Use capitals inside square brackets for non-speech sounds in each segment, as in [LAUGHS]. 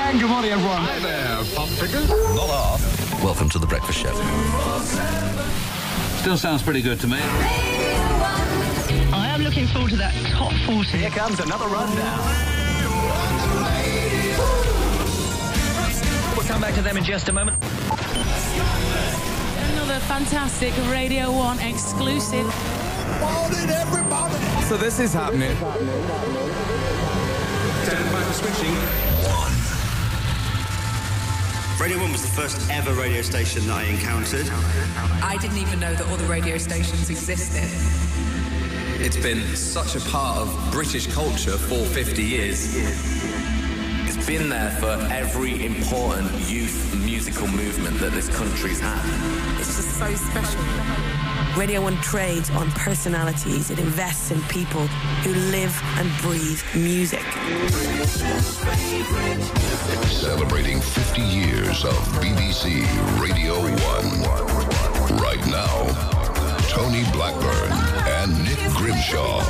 And good morning, everyone. Hi there, pop pickers. Not off. Welcome to the Breakfast Show. Still sounds pretty good to me. I am looking forward to that top 40. Here comes another rundown. We'll come back to them in just a moment. Another fantastic Radio 1 exclusive. So this is happening. Stand by for switching. Radio 1 was the first ever radio station that I encountered. I didn't even know that all the radio stations existed. It's been such a part of British culture for 50 years. It's been there for every important youth musical movement that this country's had. It's just so special. Radio 1 trades on personalities. It invests in people who live and breathe music. Celebrating 50 years of BBC Radio 1. Right now, Tony Blackburn and Nick Grimshaw.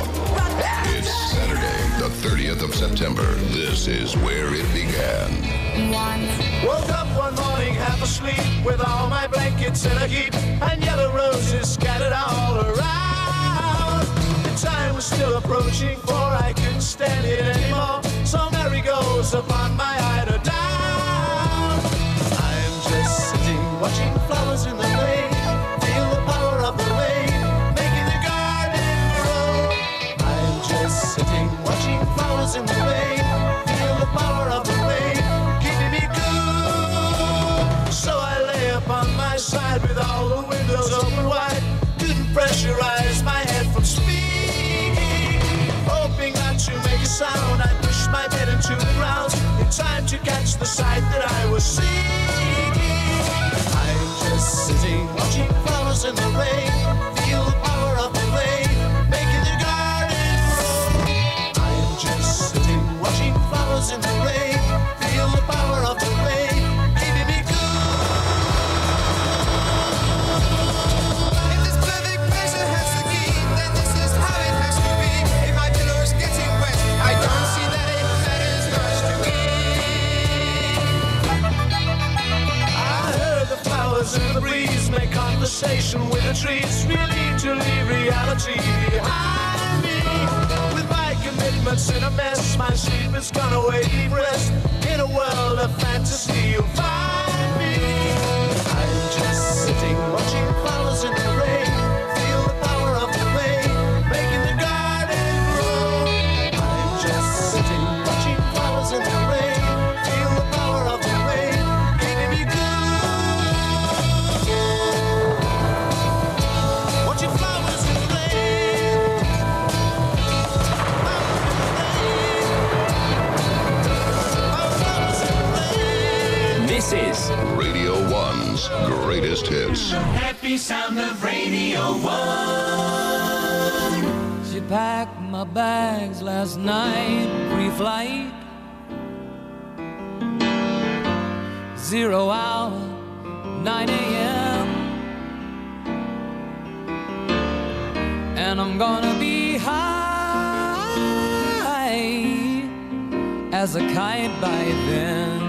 It's Saturday, the 30th of September. This is where it began. Woke up one morning half asleep with all my blankets in a heap and yellow roses scattered all around. The time was still approaching for I couldn't stand it anymore. So Mary goes upon my eider down. I'm just sitting watching flowers in the time to catch the sight that I was seeking. I'm just sitting watching flowers in the rain. Conversation with the trees. Really to leave reality behind me. With my commitments in a mess, my sleep gone away deep rest. In a world of fantasy, you'll find greatest hits. Happy sound of Radio 1. She packed my bags last night, pre-flight. Zero hour, 9 a.m. And I'm gonna be high as a kite by then.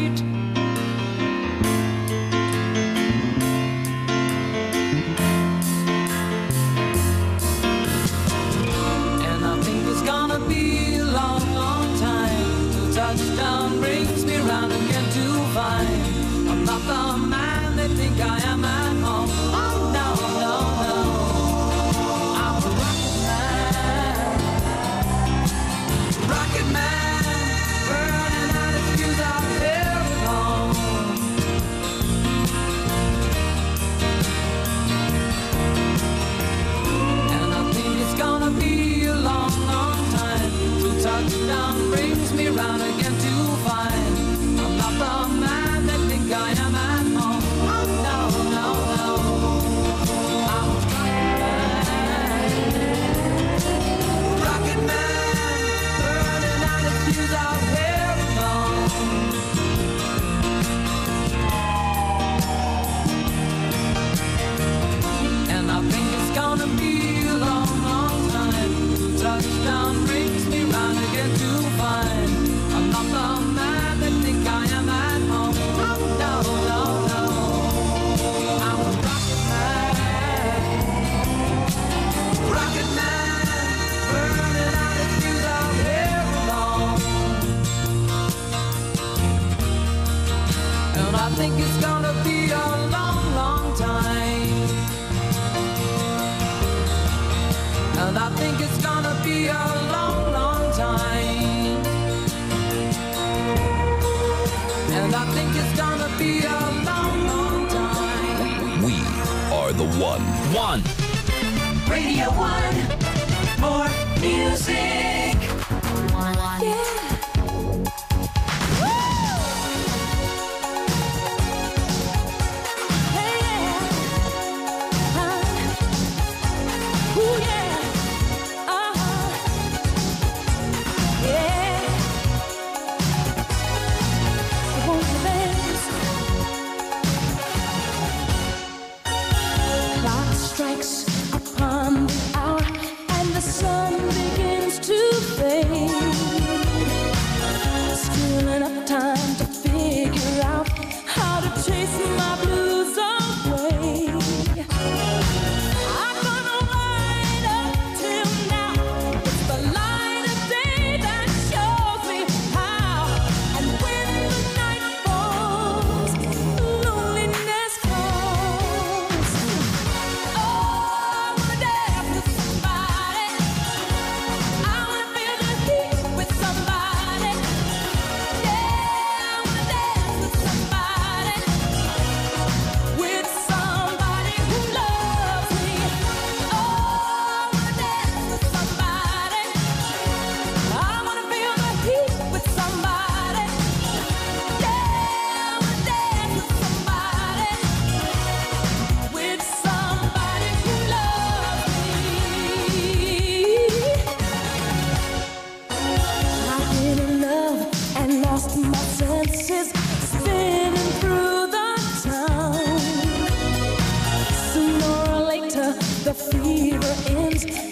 the fever ends.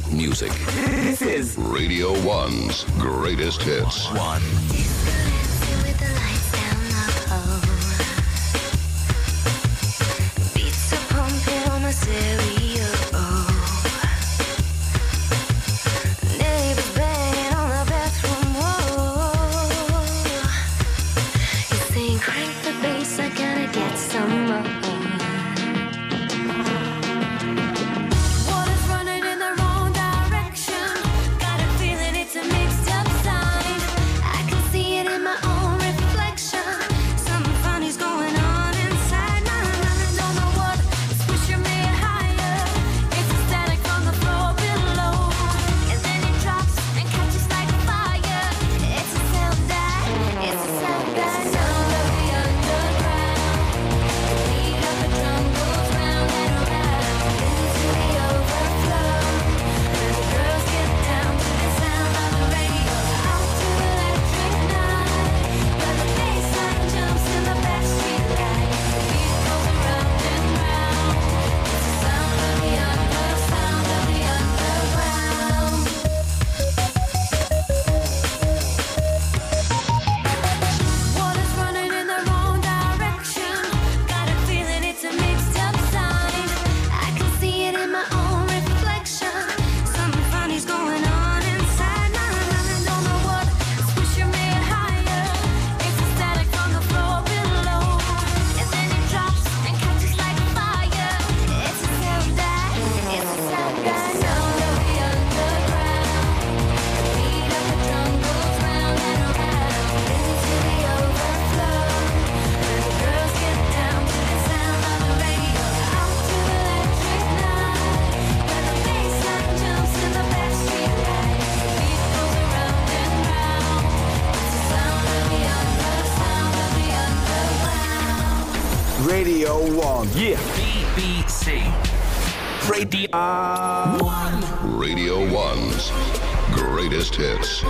great music. This is Radio One's greatest hits. One. Radio One. Radio 1's greatest hits.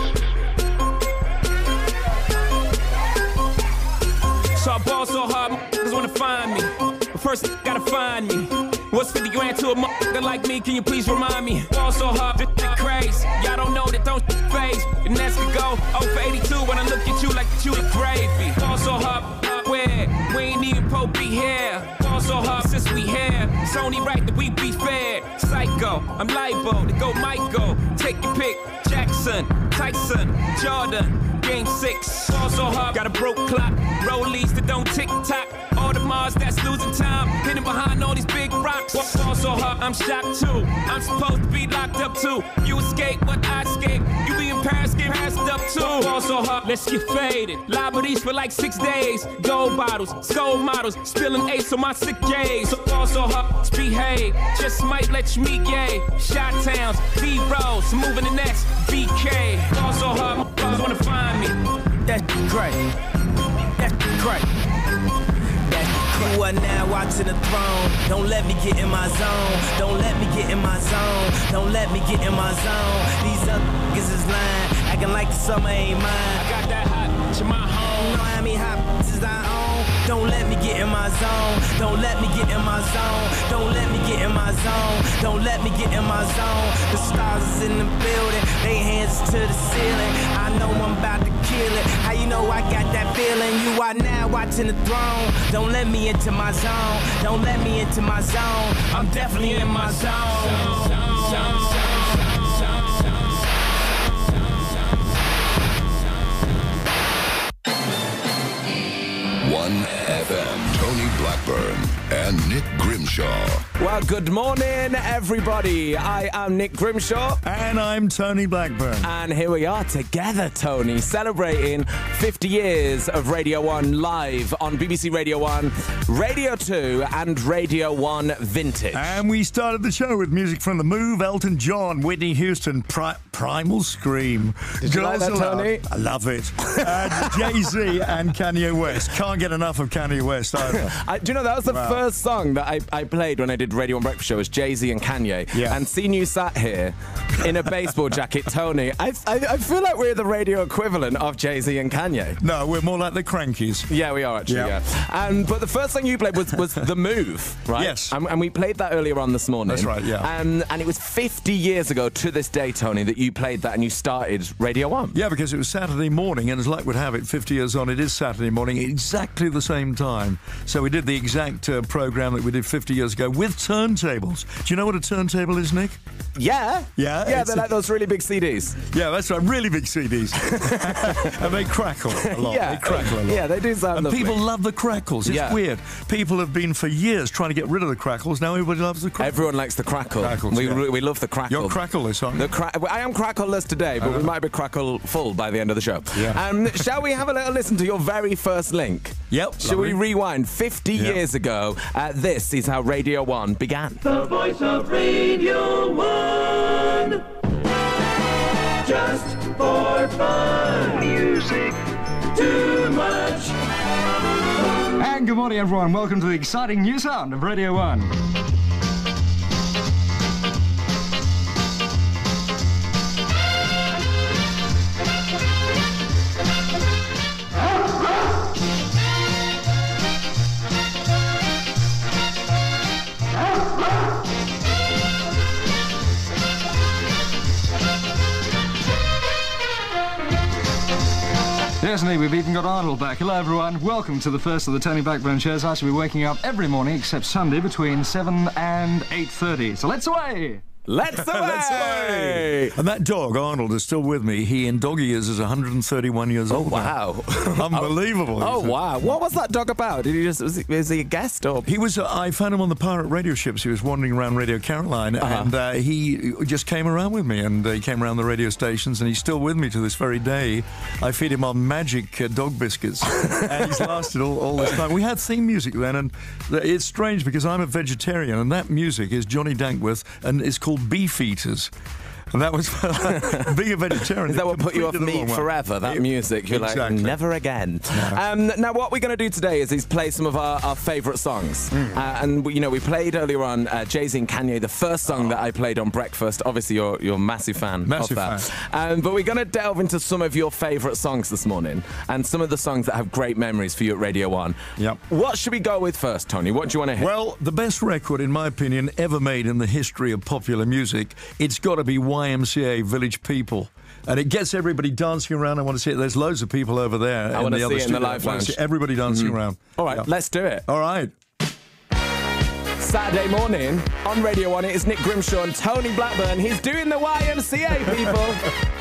So I ball so hard, motherfuckers wanna find me. But first, gotta find me. What's 50 grand to a motherfucker like me? Can you please remind me? Ball so hard, this shit crazy. Y'all don't know that don't phase. And next could go 0 for 82 when I look at you like you the gravy. Ball so hard, where? We ain't even Pope be here. Ball so hard since we here. It's only right that we be fair. Psycho, I'm libo to go Michael. Take your pick. Jackson, Tyson, Jordan. Game six, ball so hard, got a broke clock. Rollies that don't tick tock. Audemars that's losing time, hidden behind all these big rocks. Ball so hard, I'm shocked too. I'm supposed to be locked up too. You escape, but I escape. You be in Paris, get passed up too. Ball so hard, let's get faded. Liberties for like six days. Gold bottles, skull models, spilling ace on my sick days. So ball so hard, behave. Just might let you meet gay. Shot towns, B rolls, moving the next BK. Ball so hard, motherfuckers wanna find me. That's great. That's great. That's great. You are now watching the throne. Don't let me get in my zone. Don't let me get in my zone. Don't let me get in my zone. These other niggas is lying, acting like the summer ain't mine. I got that hot, to my home. You know how many hot is I own? Don't let me get in my zone. Don't let me get in my zone. Don't let me get in my zone. Don't let me get in my zone. The stars is in the building. They hands to the ceiling. I know I'm about to kill it. How you know I got that feeling? You are now watching the throne. Don't let me into my zone. Don't let me into my zone. I'm definitely in my zone. One FM. Tony Blackburn and Nick Grimshaw. Well, good morning, everybody. I am Nick Grimshaw. And I'm Tony Blackburn. And here we are together, Tony, celebrating 50 years of Radio 1 live on BBC Radio 1, Radio 2, and Radio 1 Vintage. And we started the show with music from The Move, Elton John, Whitney Houston, Pri- Primal Scream. Did you like that, Tony? I love it. And [LAUGHS] Jay Z and Kanye West. Can't get enough of Kanye West either. I, do you know that was the Wow. first song that I, I played when I did Radio 1 Breakfast Show was Jay Z and Kanye. Yeah. And seeing you sat here in a baseball jacket, Tony, I, I, I feel like we're the radio equivalent of Jay Z and Kanye. No, we're more like the Krankies. Yeah, we are actually. Yeah. Yeah. Um, but the first thing you played was, was The Move, right? Yes. And, and we played that earlier on this morning. That's right, yeah. Um, and it was 50 years ago to this day, Tony, that you played that and you started Radio 1. Yeah, because it was Saturday morning, and as luck would have it, 50 years on, it is Saturday morning, exactly the same time. So we did the exact uh, program that we did 50 years ago with turntables. Do you know what a turntable is, Nick? Yeah. Yeah, Yeah, they're a- like those really big CDs. Yeah, that's right, really big CDs. [LAUGHS] and they crackle a lot. Yeah. They crackle a lot. Yeah, they do sound And lovely. people love the crackles. It's Yeah. weird. People have been for years trying to get rid of the crackles. Now everybody loves the crackles. Everyone likes the crackle. Crackles, we, yeah. we love the crackle. You're crackleless, aren't you? The cra- I am crackleless today, but we might be crackle full by the end of the show. Yeah. Um, shall we have a little listen to your very first link? Yep. Shall we rewind 50 Yep. years ago? Uh, this is how Radio 1 began. The voice of Radio 1. Just for fun. Music. Too much. And good morning, everyone. Welcome to the exciting new sound of Radio 1. Yes, indeed, we've even got Arnold back. Hello, everyone. Welcome to the first of the Tony Blackburn shows. I shall be waking up every morning except Sunday between 7 and 8.30. So let's away! [LAUGHS] Let's away! Let's away! And that dog, Arnold, is still with me. He, in doggy years, is 131 years Oh, old. now. wow. [LAUGHS] Unbelievable. Oh, isn't wow. What was that dog about? Did he just, was he, was he a guest or? He was. Uh, I found him on the pirate radio ships. He was wandering around Radio Caroline, Uh-huh. and uh, he just came around with me. And uh, he came around the radio stations, and he's still with me to this very day. I feed him on magic uh, dog biscuits, [LAUGHS] and he's lasted all, all this time. We had theme music then, and it's strange because I'm a vegetarian, and that music is Johnny Dankworth, and it's called Beef Eaters. And that was [LAUGHS] being a vegetarian. Is that what put you off meat forever? That Yeah, music, you're exactly. like never again. Um, now, what we're going to do today is, is play some of our, our favourite songs, Hmm. uh, and we- you know we played earlier on uh, Jay Z and Kanye, the first song that I played on Breakfast. Obviously, you're you're a massive fan Massive of that. Um, but we're going to delve into some of your favourite songs this morning, and some of the songs that have great memories for you at Radio One. Yep. What should we go with first, Tony? What do you want to hear? Well, the best record, in my opinion, ever made in the history of popular music, it's got to be YMCA Village People. And it gets everybody dancing around. I want to see it. There's loads of people over there. I in wanna the see other it in the studio. live I see lounge. everybody dancing Mhm. around. All right, Yeah. let's do it. All right. Saturday morning on Radio 1. It is Nick Grimshaw and Tony Blackburn. He's doing the YMCA, people. [LAUGHS]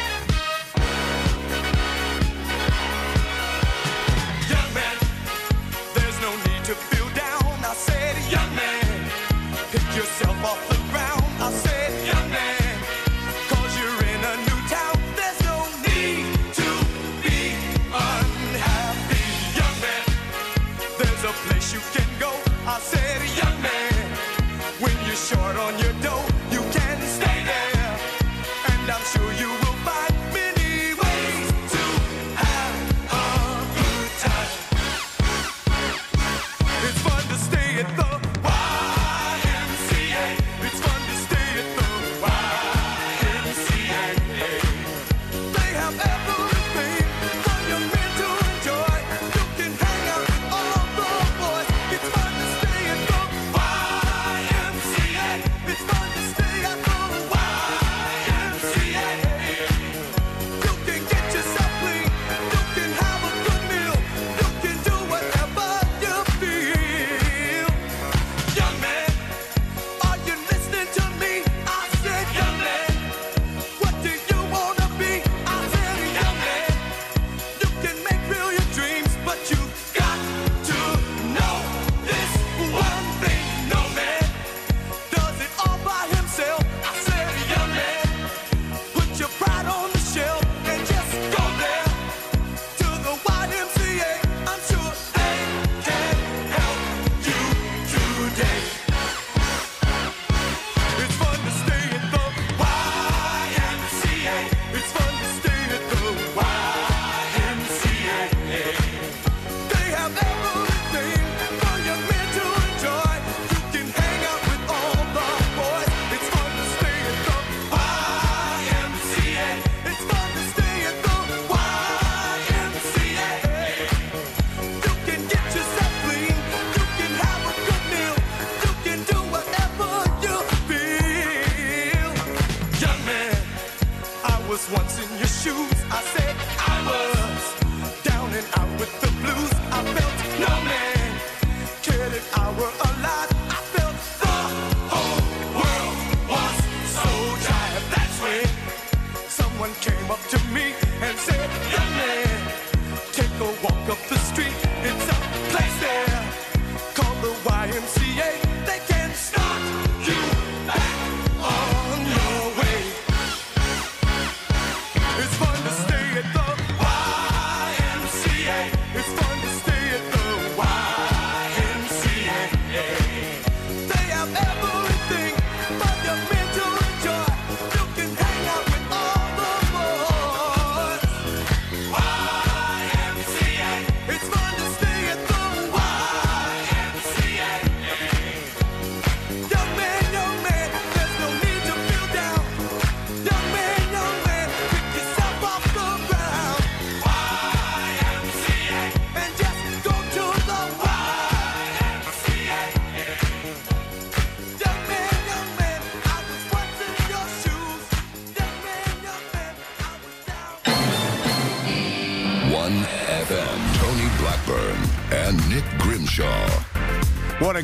once in your shoes. I said I was down and out with the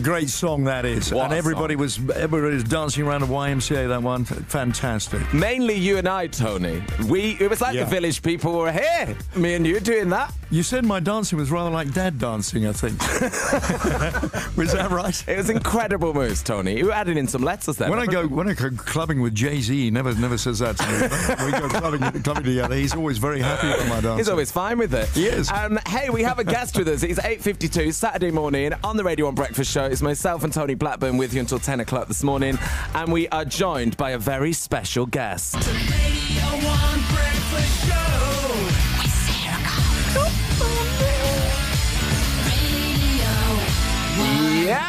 great song that is. What and everybody song. was everybody was dancing around the YMCA that one. Fantastic. Mainly you and I, Tony. We it was like Yeah. the village people were here. Me and you doing that. You said my dancing was rather like dad dancing, I think. [LAUGHS] was that right? It was incredible moves, Tony. You added in some letters there. When I go when I go clubbing with Jay Z, he never never says that to me. we go clubbing, clubbing together. He's always very happy with my dancing. He's always fine with it. He is. Um, hey, we have a guest with us. It's 8.52, Saturday morning, on the Radio 1 Breakfast Show. It's myself and Tony Blackburn with you until 10 o'clock this morning. And we are joined by a very special guest. Yeah!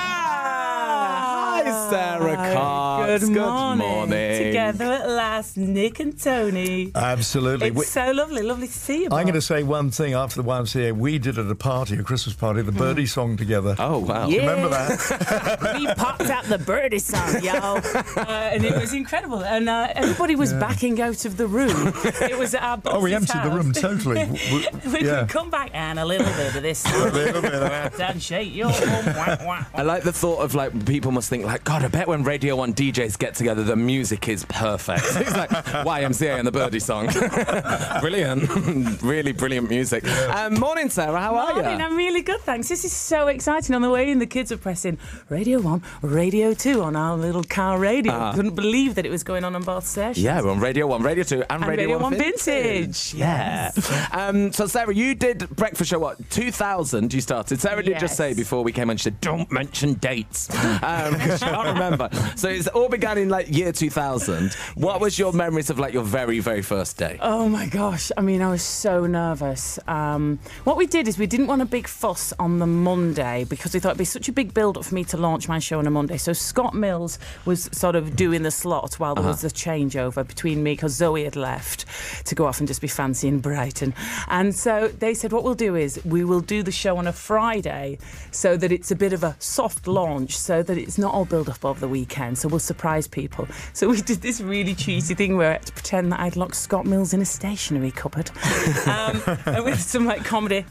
Hi, Sara Cox. Good morning. morning. Together at last, Nick and Tony. Absolutely. It's We- so lovely, lovely to see you. I'm going to say one thing after the ones here. We did at a party, a Christmas party, the Birdie song together. Oh, wow. You Remember that? we popped out the birdie song, y'all, uh, and it was incredible. And uh, everybody was backing out of the room. It was at our Oh, we emptied the room totally. [LAUGHS] W- we yeah. could come back and a little bit of this. A little bit of that. [LAUGHS] And shake your bum, wah, wah. I like the thought of like people must think like God. I bet when Radio One DJs get together, the music is perfect. [LAUGHS] it's like YMCA and the Birdie song. [LAUGHS] brilliant, [LAUGHS] really brilliant music. Um, morning, Sara. How are Morning, you? I'm really good, thanks. This is so exciting. On the way in, the kids are pressing Radio 1, Radio 2 on our little car radio. Ah. Couldn't believe that it was going on on both stations. Yeah, we're on Radio One, Radio Two, and, And Radio 1 1 Vintage. Yeah. um, so, Sara, you did Breakfast Show, what, 2000 you started? Sara did just say before we came on, she said, don't mention dates. Um, 'cause she can't remember. So, it's all began in like year 2000. What was your memories of like your very, very first day? Oh my gosh. I mean, I was so nervous. Um, what we did is we didn't want a big fuss on the Monday because we thought it'd be such a big build up for me to launch my show on a Monday. So Scott Mills was sort of doing the slot while there Uh-huh. was the changeover between me because Zoe had left to go off and just be fancy in Brighton. And so they said, what we'll do is we will do the show on a Friday so that it's a bit of a soft launch so that it's not all build up over the weekend. So we'll surprise people. So we did this really cheesy thing where I had to pretend that I'd locked Scott Mills in a stationery cupboard. [LAUGHS] um, and with some like comedy.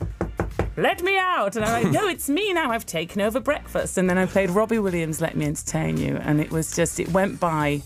Let me out. And I'm like, no, it's me now. I've taken over breakfast. And then I played Robbie Williams, Let Me Entertain You. And it was just, it went by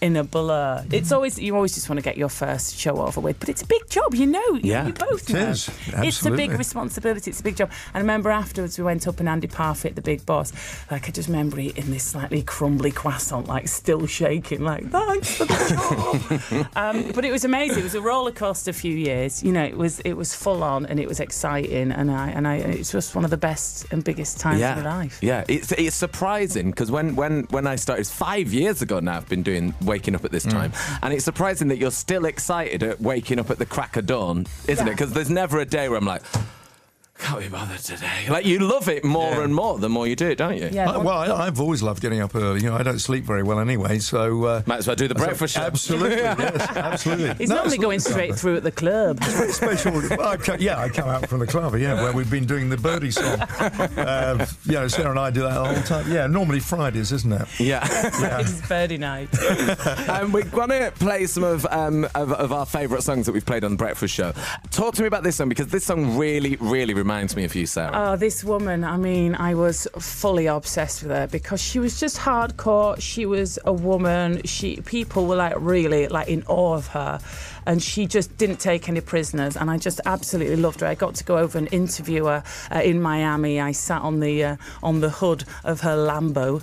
in a blur. It's always, you always just want to get your first show over with. But it's a big job, you know. You- Yeah. You both It know. is. It's a big responsibility. It's a big job. And I remember afterwards we went up and Andy Parfitt, the big boss, like I just remember eating this slightly crumbly croissant, like still shaking, like thanks for the job. [LAUGHS] um, but it was amazing. It was a roller coaster A few years. You know, it was it was full on and it was exciting, and I and I it's just one of the best and biggest times yeah, of my life. yeah. It's it's surprising because when when when I started five years ago now, I've been doing waking up at this mm. time, and it's surprising that you're still excited at waking up at the crack of dawn, isn't it? Because there's never a day where I'm like. Can't be bothered today. Like you love it more Yeah. and more the more you do it, don't you? Yeah, I- well, I, I've always loved getting up early. You know, I don't sleep very well anyway, so uh, Might as well do the breakfast show. Absolutely, [LAUGHS] yes, absolutely. He's No, normally going straight through at the club. Very special. Well, I co- yeah, I come out from the club, yeah, where we've been doing the birdie song. Uh, you know, Sara and I do that all the time. Yeah, normally Fridays, isn't it? Yeah. it's birdie night. [LAUGHS] um, we're going to play some of, um, of of our favourite songs that we've played on the Breakfast Show. Talk to me about this song because this song really, really reminds me of you, Sara. Oh, this woman, I mean, I was fully obsessed with her because she was just hardcore. She was a woman. She people were like really like in awe of her. And she just didn't take any prisoners, and I just absolutely loved her. I got to go over and interview her uh, in Miami. I sat on the uh, on the hood of her Lambo,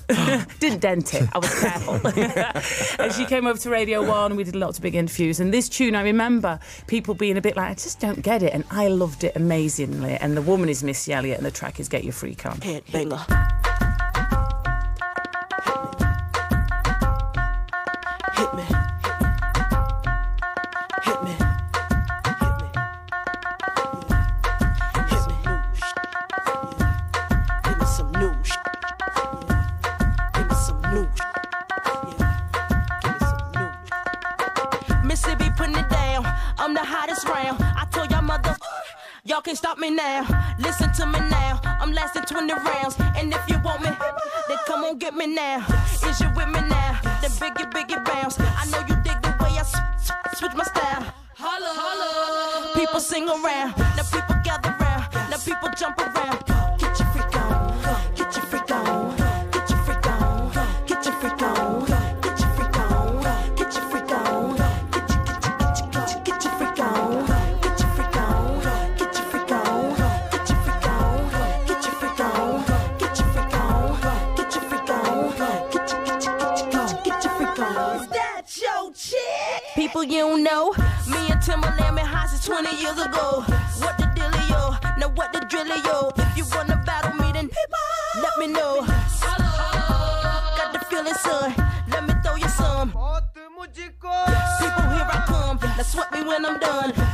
[LAUGHS] didn't dent it. I was careful. [LAUGHS] and she came over to Radio One. We did lots of big interviews. And this tune, I remember people being a bit like, I just don't get it, and I loved it amazingly. And the woman is Missy Elliott, and the track is Get Your Freak On. Hit me now. Listen to me now. I'm lasting 20 rounds. And if you want me, then come on get me now. Is you with me now? Then biggie, biggie bounce. I know you dig the way I switch my style. Holla, holla. People sing around. Now people gather round. Now people jump around. You don't know. Me and Timbaland been high since 20 years ago. What the dealio? Now what the drillio? If you wanna battle me, then let me know. Got the feeling, son. Let me throw you some. People, here I come. Now sweat me when I'm done.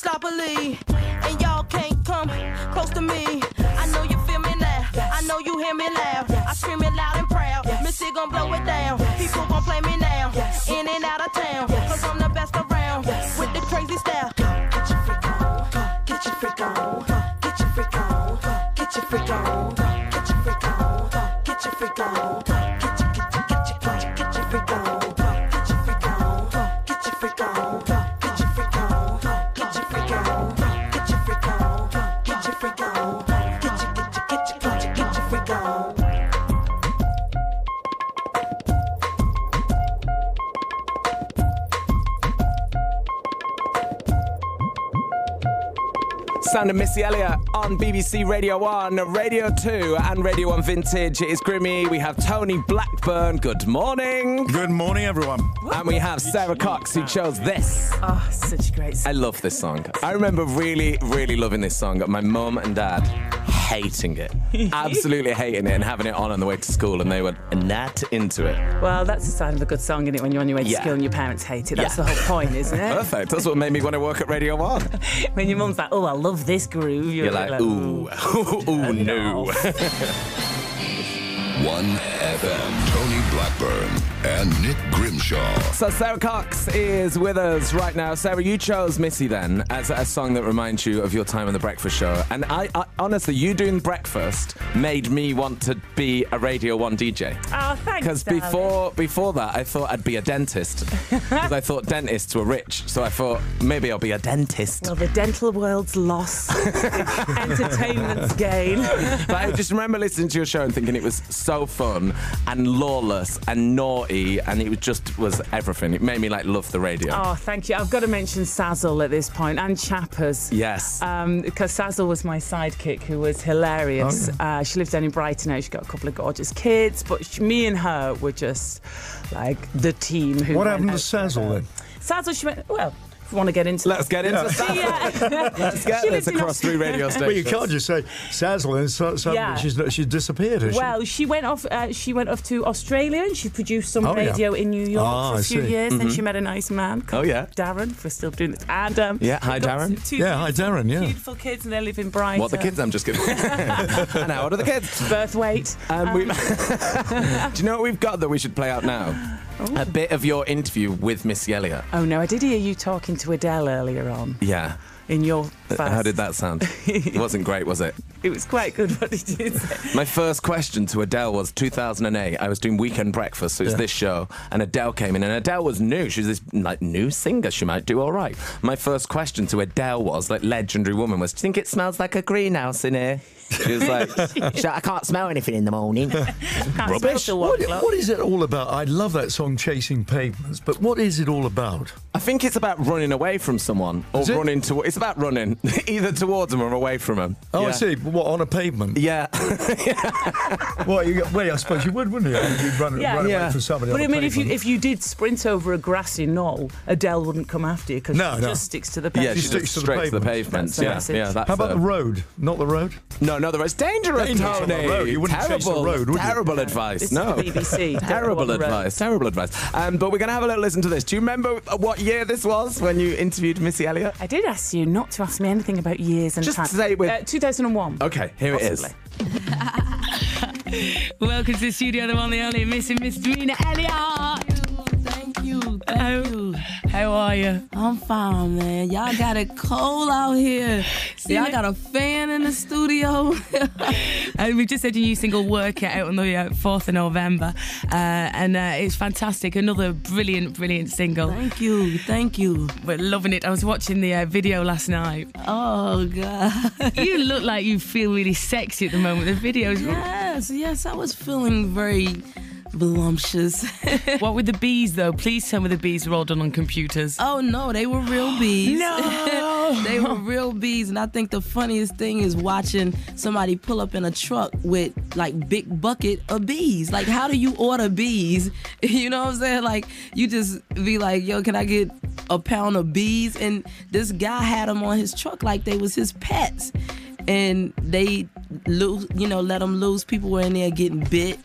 Sloppily. And y'all can't come close to me. I know you feel me now. I know you hear me loud. I scream it loud and proud. Missy gon' blow it down. People gon' play me now. In and out of town. Cause I'm the best around. With the crazy style. Sound of Missy Elliott on BBC Radio 1, Radio 2, and Radio 1 Vintage. It is Grimmy. We have Tony Blackburn. Good morning. Good morning, everyone. And we have Sara Cox, who chose this. Oh, such a great song. I love this song. I remember really, really loving this song. My mum and dad hating it. [LAUGHS] Absolutely hating it and having it on on the way to school, and they were not into it. Well, that's a sign of a good song, isn't it? When you're on your way to Yeah. school and your parents hate it. That's Yeah. the whole point, isn't it? Perfect. That's what made me want to work at Radio 1. [LAUGHS] when your mum's like, oh, I love this groove. You're like, ooh, ooh, [LAUGHS] no. 1FM. [LAUGHS] Tony Blackburn and Nick Grimshaw. So Sara Cox is with us right now. Sara, you chose Missy then as a song that reminds you of your time on the Breakfast Show, and I, I honestly, you doing breakfast made me want to be a Radio One DJ. Oh, thanks. Because before before that, I thought I'd be a dentist. [LAUGHS] Because I thought dentists were rich, so I thought maybe I'll be a dentist. Well, the dental world's loss, [LAUGHS] the entertainment's gain. but I just remember listening to your show and thinking it was so fun and lawless and naughty, and it was just was everything. It made me like love the radio. Oh, thank you. I've got to mention Sazzle at this point and Chappers. Yes. Um, because Sazzle was my sidekick who was hilarious. Oh, uh, she lives down in Brighton now. She's got a couple of gorgeous kids, but she, me and her were just like the team who. What happened to Sazzle then? Sazzle, she went, well, want to get into Let's get into Yeah. Sazzle. Yeah. [LAUGHS] Let's get She this across three radio stations. Well, you can't just say Sazzle and so, suddenly Yeah. she's, she's disappeared, has she? Well, she went off. Uh, she went off to Australia and she produced some Oh, yeah. radio in New York Ah, for a few years. Then Mhm. she met a nice man. Oh, yeah. Darren. For still doing this. And um, Yeah, hi, Darren. Yeah, hi, Darren, yeah. Beautiful kids, and they live in Brighton. What the kids? I'm just kidding. and how old are the kids? Birth weight. Um, we, [LAUGHS] do you know what we've got that we should play out now? A bit of your interview with Missy Elliott. Oh no, I did hear you talking to Adele earlier on Yeah. in your. Uh. How did that sound? it wasn't great, was it? [LAUGHS] It was quite good. What did you say? My first question to Adele was 2008. I was doing weekend breakfast, so it was Yeah. this show, and Adele came in, and Adele was new. She was this like new singer. She might do all right. My first question to Adele was like legendary woman was, "Do you think it smells like a greenhouse in here?" She was like, [LAUGHS] "She- "I can't smell anything in the morning." [LAUGHS] Rubbish. smell What, what is it all about? I love that song, Chasing Pavements, but what is it all about? I think it's about running away from someone or Is it? running to. It's about running [LAUGHS] either towards them or away from them. Oh, yeah. I see. What, on a pavement? Yeah. Well, you, well, I suppose you would, wouldn't you? You'd run, Yeah. run Yeah. away from somebody But on I a mean, if you if you did sprint over a grassy knoll, Adele wouldn't come after you because No, she no. just sticks to the pavement. yeah, pavement. she sticks just to the straight to the pavement. pavement. That's the Yeah, yeah. That's How about the road? Not the road? No, no, the road's dangerous, Dangerous Tony. road. You wouldn't chase the terrible, road, would you? terrible advice. This no, BBC. Don't [LAUGHS] terrible on the road. advice. Terrible advice. Um, but we're gonna have a little listen to this. Do you remember what year this was when you interviewed Missy Elliott? I did ask you not to ask me anything about years and Just time. say it with- uh, 2001. Okay, here it is. [LAUGHS] Welcome to the studio, the one, the only Missy Misdemeanor Elliott. Thank you. Hello. How are you? I'm fine, man. Y'all got it cold out here. Y'all got a fan in the studio. [LAUGHS] Uh, we've just had your new single "Work It" out on the uh, 4th of November, uh, and uh, it's fantastic. Another brilliant, brilliant single. Thank you, thank you. We're loving it. I was watching the uh, video last night. Oh God, [LAUGHS] you look like you feel really sexy at the moment. The videos. Yes, yes, I was feeling very voluptuous. [LAUGHS] what with the bees though? Please tell me the bees were all done on computers. Oh no, they were real bees. No. [LAUGHS] they were real bees, and I think the funniest thing is watching somebody pull up in a truck with like big bucket of bees. Like, how do you order bees? [LAUGHS] You know what I'm saying? Like, you just be like, "Yo, can I get a pound of bees?" And this guy had them on his truck like they was his pets. And they, lose, you know, let them loose. People were in there getting bit.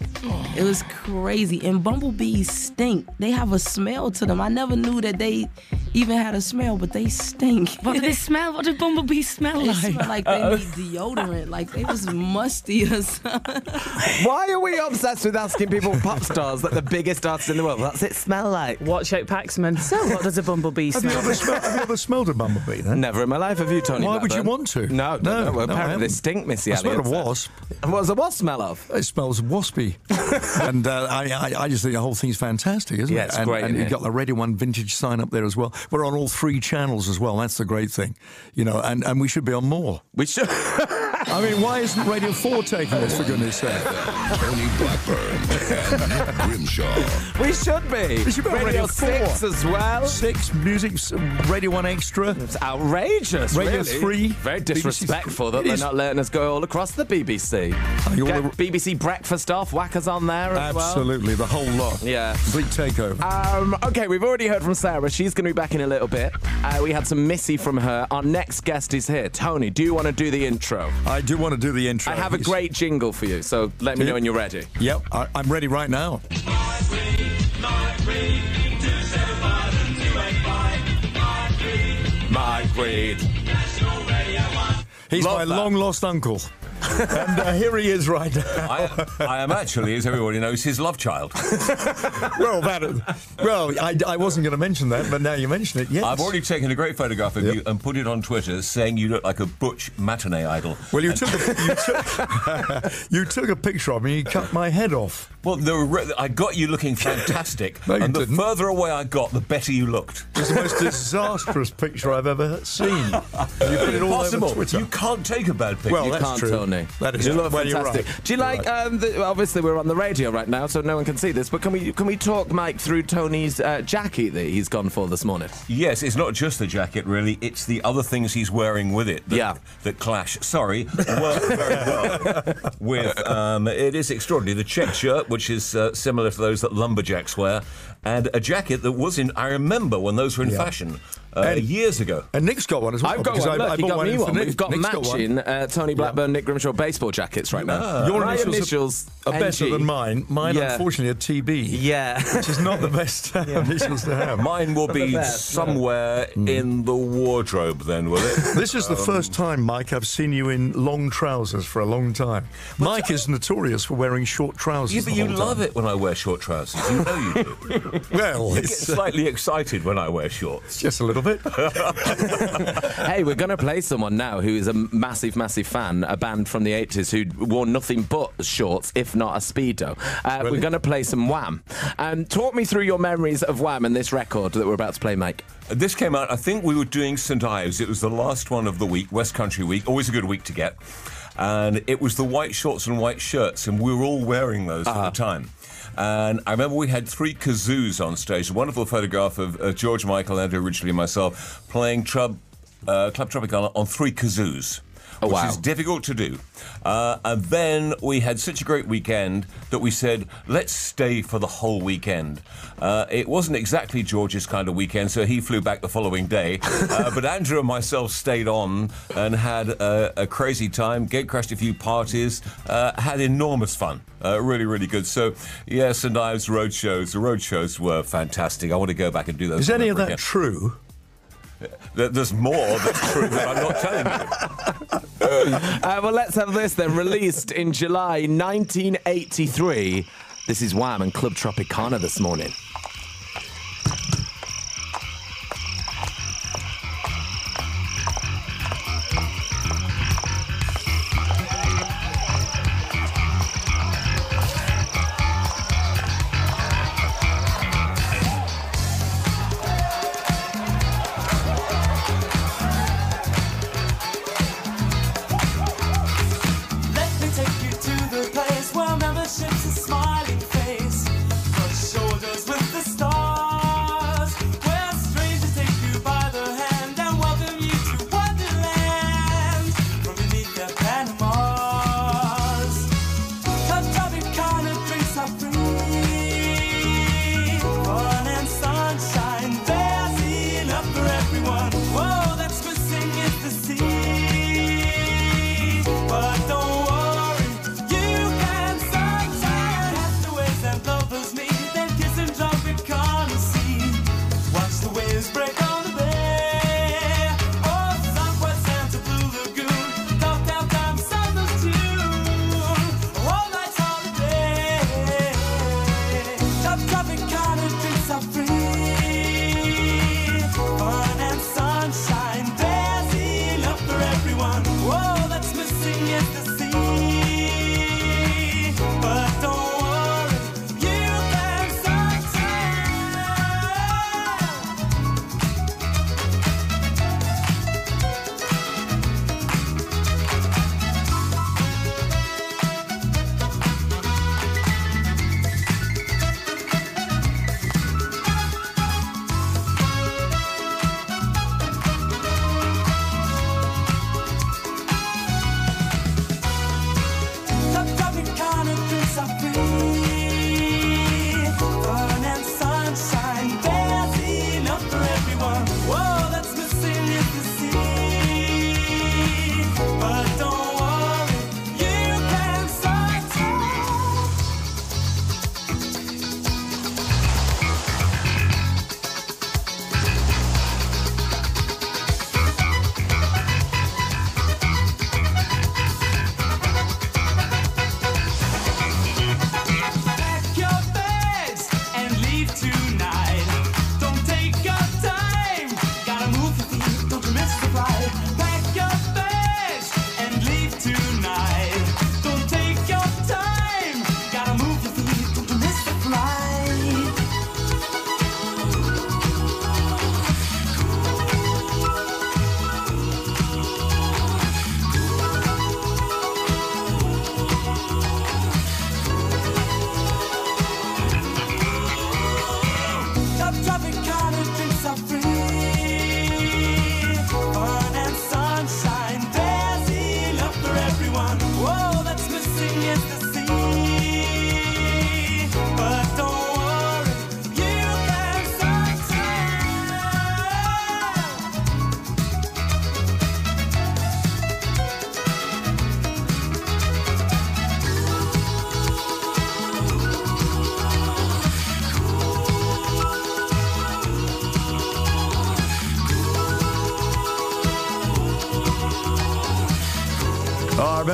It was crazy. And bumblebees stink. They have a smell to them. I never knew that they even had a smell, but they stink. What do they [LAUGHS] smell? What do bumblebees smell like? They like? smell like they need deodorant. Like they was musty or something. Why are we obsessed with asking people pop stars that the biggest artist in the world? What's it smell like? Watch out, Paxman. So, what does a bumblebee Have you, smell? ever smelled, have you ever smelled a bumblebee then? Never in my life have you, Tony. Why would you want to? No, no, No, no. no, I apparently they stink, Missy I Elliott. a wasp. What does a wasp smell of? It smells waspy, [LAUGHS] and uh, I, I, I just think the whole thing's fantastic, isn't Yeah, it? it's and, great, And you've got the Radio One vintage sign up there as well. We're on all three channels as well. That's the great thing, you know. And, and we should be on more. We should. [LAUGHS] I mean, why isn't Radio Four taking this for goodness' sake? Tony Blackburn and Nick Grimshaw. We should be. We should be on Radio, Radio 6 4. as well. Six music, Radio One Extra. It's outrageous. Radio really. 3. Very disrespectful that they're not letting us go all across the BBC. think all Get BBC breakfast off. Whackers on there as well. Absolutely, the whole lot. Yeah. Complete takeover. Um, okay, we've already heard from Sara. She's going to be back in a little bit. Uh, we had some Missy from her. Our next guest is here. Tony, do you want to do the intro? I do want to do the intro. I have a great jingle for you, so let me know when you're ready. Yep, I, I'm ready right now. He's Love my that. long lost uncle. And uh, here he is right now. I, I am actually, as everybody knows, his love child. [LAUGHS] well, that, well, I, I wasn't going to mention that, but now you mention it. Yes. I've already taken a great photograph of you and put it on Twitter saying you look like a butch matinee idol. Well, you And- took, a, you, took, [LAUGHS] you took a picture of me. You cut my head off. Well, the, I got you looking fantastic, [LAUGHS] No, you and the didn't. further away I got, the better you looked. It's the most disastrous picture I've ever seen. You put it all Impossible. over Twitter. You can't take a bad picture. Well, you that's can't, true. Tony. That is you look Well, you're fantastic. right. Do you like? right. Um, the, obviously, we're on the radio right now, so no one can see this. But can we can we talk, Mike, through Tony's uh, jacket that he's gone for this morning? Yes, it's not just the jacket, really. It's the other things he's wearing with it that, Yeah. that clash. Sorry, work very well [LAUGHS] with. Um, it is extraordinary. The check shirt, which is uh, similar to those that lumberjacks wear, and a jacket that was in. I remember when those were in Yeah. fashion uh, And- years ago. And Nick's got one as well. I've got one. I, Look, I he bought got one me in for one. Nick. We've got Nick's one. matching uh, Tony Blackburn, Nick Grimshaw baseball jackets right now. Your My initials, initials are, are better than mine. Mine, Yeah. unfortunately, are TB. Yeah. Which is not the best initials [LAUGHS] to have. Mine will be best, somewhere in the wardrobe, then, will it? [LAUGHS] This is the first time, Mike, I've seen you in long trousers for a long time. Mike is notorious for wearing short trousers. Yeah, but you love time. it when I wear short trousers. You know you do. [LAUGHS] Well, You get it's uh, slightly excited when I wear shorts. just a little [LAUGHS] hey, we're going to play someone now who is a massive, massive fan, a band from the 80s who wore nothing but shorts, if not a Speedo. Uh, We're going to play some Wham. Um, talk me through your memories of Wham and this record that we're about to play, Mike. This came out, I think we were doing St Ives. It was the last one of the week, West Country Week. Always a good week to get. And it was the white shorts and white shirts, and we were all wearing those at the time. And I remember we had three kazoos on stage. A wonderful photograph of uh, George Michael and originally myself playing Trub, uh, Club Tropicana on three kazoos. Oh, which wow. is difficult to do. Uh, and then we had such a great weekend that we said, let's stay for the whole weekend. Uh, it wasn't exactly George's kind of weekend, so he flew back the following day. [LAUGHS] Uh, but Andrew and myself stayed on and had a, a crazy time, gate crashed a few parties, uh, had enormous fun. Uh, really, really good. So, yes, and Ives road shows. The road shows were fantastic. I want to go back and do those. Is any of that again. true? There- There's more that's true that I'm not telling you. [LAUGHS] Uh, well, let's have this then. Released in July 1983. This is Wham and Club Tropicana this morning.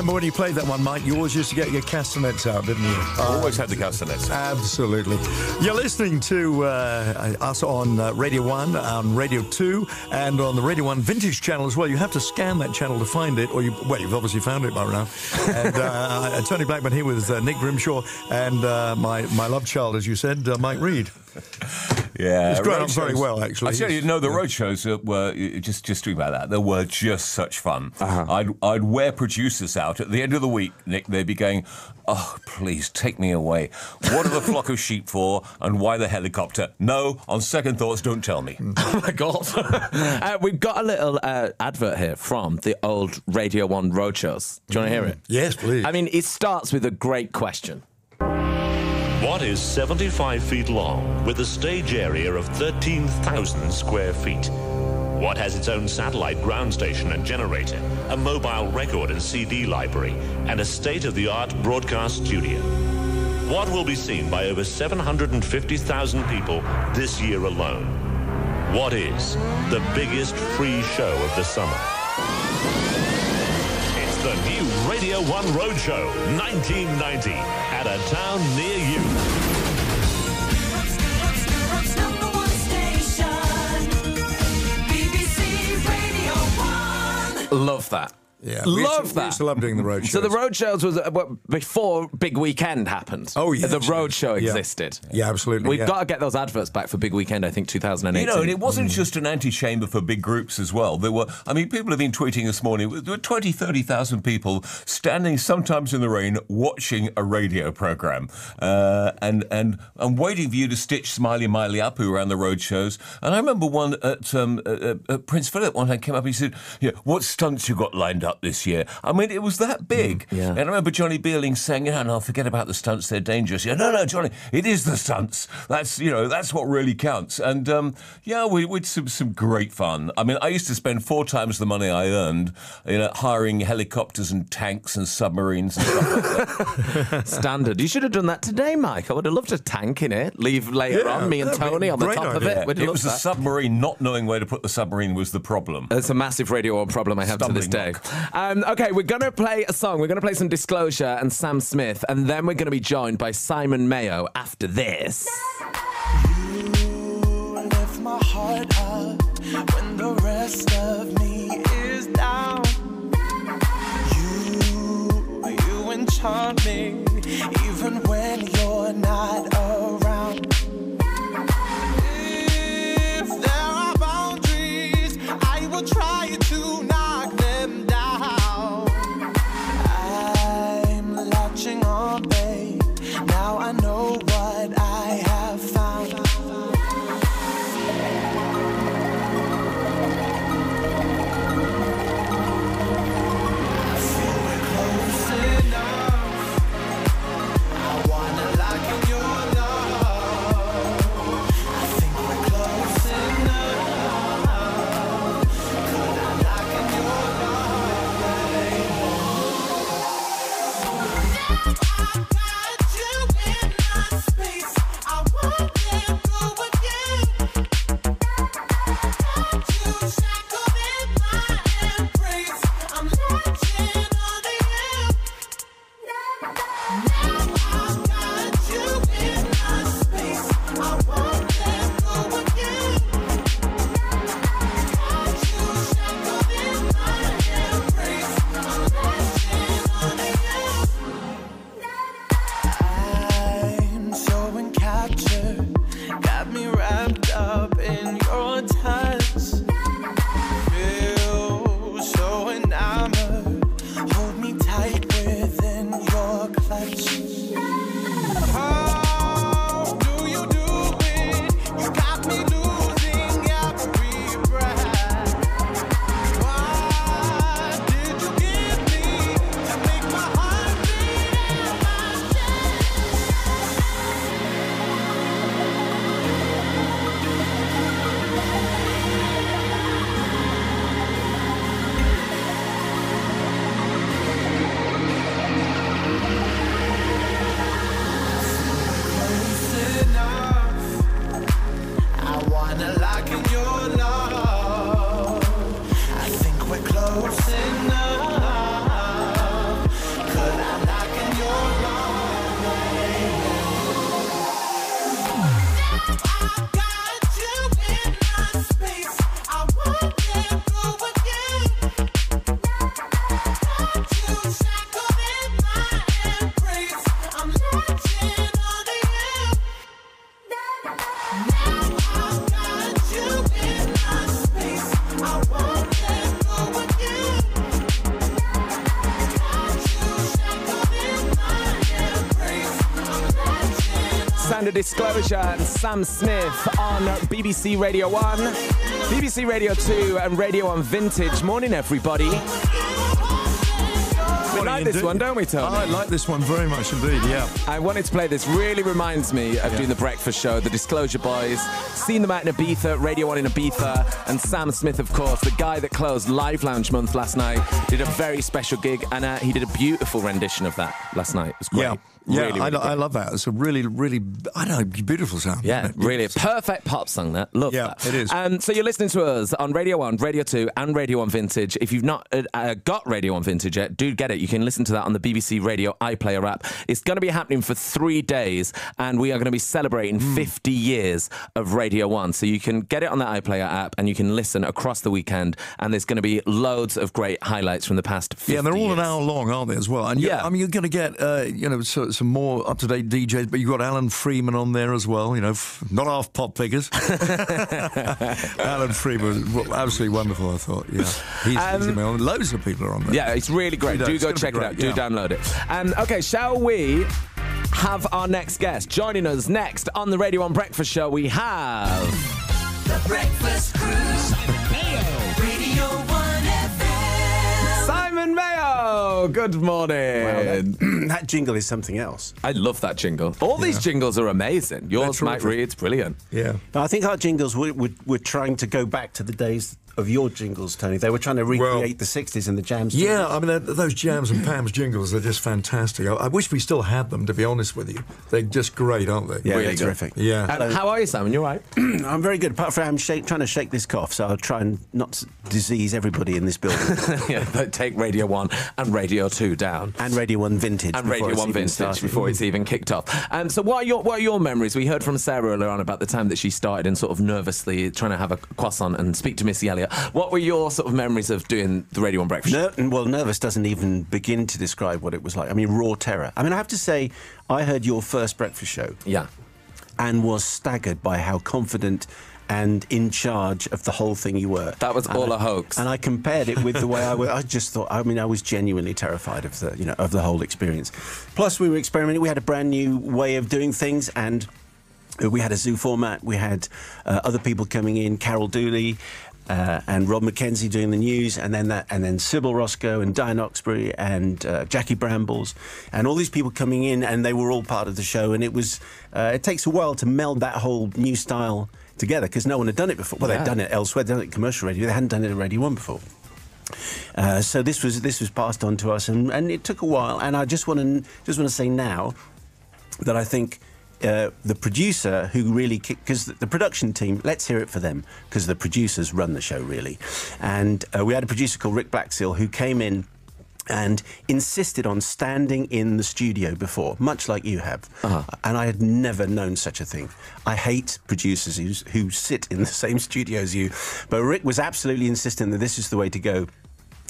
Remember when you played that one, Mike. You always used to get your castanets out, didn't you? I always had the castanets. Absolutely. You're listening to uh, us on uh, Radio 1, on Radio 2, and on the Radio 1 Vintage channel as well. You have to scan that channel to find it, or you, well, you've obviously found it by now. [LAUGHS] And uh, Tony Blackburn here with uh, Nick Grimshaw and uh, my, my love child, as you said, uh, Mike Read. Yeah, it's grown road up very well, actually. I tell you, He's- no, the road shows uh, were uh, just just talking about that. They were just such fun. Uh-huh. I'd I'd wear producers out at the end of the week. Nick, they'd be going, "Oh, please take me away. What are the flock of sheep for, and why the helicopter? No, on second thoughts, don't tell me." [LAUGHS] Oh my god! [LAUGHS] uh, we've got a little uh, advert here from the old Radio One roadshows. Do you want to hear it? Yes, please. I mean, it starts with a great question. What is 75 feet long with a stage area of 13,000 square feet? What has its own satellite ground station and generator, a mobile record and CD library, and a state of the art broadcast studio? What will be seen by over 750,000 people this year alone? What is the biggest free show of the summer? The new Radio 1 Roadshow 1990 at a town near you. Love that. Yeah, we used to- love we that. used to love doing the road shows. So the road shows was uh, before Big Weekend happened. Oh, yeah. the road show Yeah. existed. Yeah, absolutely. We've yeah. got to get those adverts back for Big Weekend. I think 2018. You know, and it wasn't Mm. just an anti-chamber for big groups as well. There were, I mean, people have been tweeting this morning. There were 20, 30,000 people standing sometimes in the rain watching a radio program uh, and and and waiting for you to stitch Smiley Miley up who ran the road shows. And I remember one at, um, uh, uh, Prince Philip one time came up and he said, yeah, "What stunts you got lined up this year?" I mean, it was that big. yeah. And I remember Johnny Beerling saying, "No, no, forget about the stunts; they're dangerous." Yeah, no, no, Johnny, it is the stunts. That's you know that's what really counts. And um, yeah, we we had some some great fun. I mean, I used to spend four times the money I earned, you know, hiring helicopters and tanks and submarines and stuff like that. [LAUGHS] Standard. You should have done that today, Mike. I would have loved a tank in it. Leave later Yeah, on me and Tony on the great top of it. We'd It was the that. submarine not knowing where to put the submarine was the problem. It's a massive radio problem I have to this day. Stumbling Um, okay, we're going to play a song. We're going to play some Disclosure and Sam Smith, and then we're going to be joined by Simon Mayo after this. enchant me even when you're not around. Sound of Disclosure and Sam Smith on BBC Radio 1, BBC Radio 2, and Radio 1 Vintage. Morning, everybody. We like this one, don't we, Tony? I like this one very much indeed, yeah. I wanted to play this. Really reminds me of doing the breakfast show, the Disclosure Boys. Seen them out in Ibiza, Radio 1 in Ibiza, and Sam Smith, of course, the guy that closed Live Lounge Month last night, did a very special gig, and uh, he did a beautiful rendition of that last night. It was great. Yeah. Yeah, Really, I, really I good. love that. It's a really, really, I don't know, beautiful sound. Yeah, really. A perfect pop song, that. Love Yeah, that. it is. Um, so you're listening to us on Radio 1, Radio 2, and Radio 1 Vintage. If you've not uh, uh, got Radio 1 Vintage yet, do get it. You can listen to that on the BBC Radio iPlayer app. It's going to be happening for three days, and we are going to be celebrating Hmm. 50 years of Radio 1. So you can get it on the iPlayer app, and you can listen across the weekend, and there's going to be loads of great highlights from the past 50 Yeah, and they're all years. an hour long, aren't they, as well? And yeah. I mean, you're going to get, uh, you know, so, some more up to date DJs, but you've got Alan Freeman on there as well. You know, f- not half pop figures. [LAUGHS] Alan Freeman, was absolutely wonderful. I thought. Yeah, he's, Um, he's amazing. loads of people are on there. Yeah, it's really great. Three Do go check it out. great, Do yeah. download it. Um, okay, shall we have our next guest joining us next on the Radio One Breakfast Show? We have. The Breakfast Cruise. FM. Mayo. Good morning. [CLEARS THROAT] that jingle is something else. I love that jingle. All these jingles are amazing. Yours, Mike Read's brilliant. Yeah. I think our jingles were, were, were trying to go back to the days of your jingles, Tony. They were trying to recreate the 60s and the jams. Yeah, I mean, those Jams and PAMS jingles, they're just fantastic. I, I wish we still had them, to be honest with you. They're just great, aren't they? Yeah, they're terrific. Yeah. And how are you, Simon? You all right? [CLEARS THROAT] I'm very good, apart from I'm shake, trying to shake this cough, so I'll try and not s- disease everybody in this building. [LAUGHS] yeah, but take Radio 1 and Radio 2 down. and Radio 1 Vintage. And Radio 1 Vintage started. before it's even kicked off. Um, so, what are, your, what are your memories? We heard from Sara earlier on about the time that she started and sort of nervously trying to have a croissant and speak to Missy Elliott. What were your sort of memories of doing the Radio 1 breakfast? Well, nervous doesn't even begin to describe what it was like. I mean, raw terror. I mean, I have to say, I heard your first breakfast show. Yeah. And was staggered by how confident and in charge of the whole thing you were. That was And all I- a hoax. And I compared it with the way I was. I just thought. I mean, I was genuinely terrified of the, you know, of the whole experience. Plus, we were experimenting. We had a brand new way of doing things, and we had a zoo format. We had uh, other people coming in, Carol Dooley. Uh, and Rod McKenzie doing the news, and then that, and then Sybil Ruscoe and Diane Oxberry and uh, Jackie Brambles, and all these people coming in, and they were all part of the show. And it was, uh, it takes a while to meld that whole new style together because no one had done it before. Well, Yeah. they'd done it elsewhere, they'd done it in commercial radio, they hadn't done it at Radio One before. Uh, so this was this was passed on to us, and, and it took a while. And I just want to just want to say now that I think uh, the producer who really because the, production team, let's hear it for them because the producers run the show really. And uh, we had a producer called Ric Blaxill who came in. And insisted on standing in the studio before, much like you have. And I had never known such a thing. I hate producers who's, who sit in the same [LAUGHS] studio as you. But Ric was absolutely insistent that this is the way to go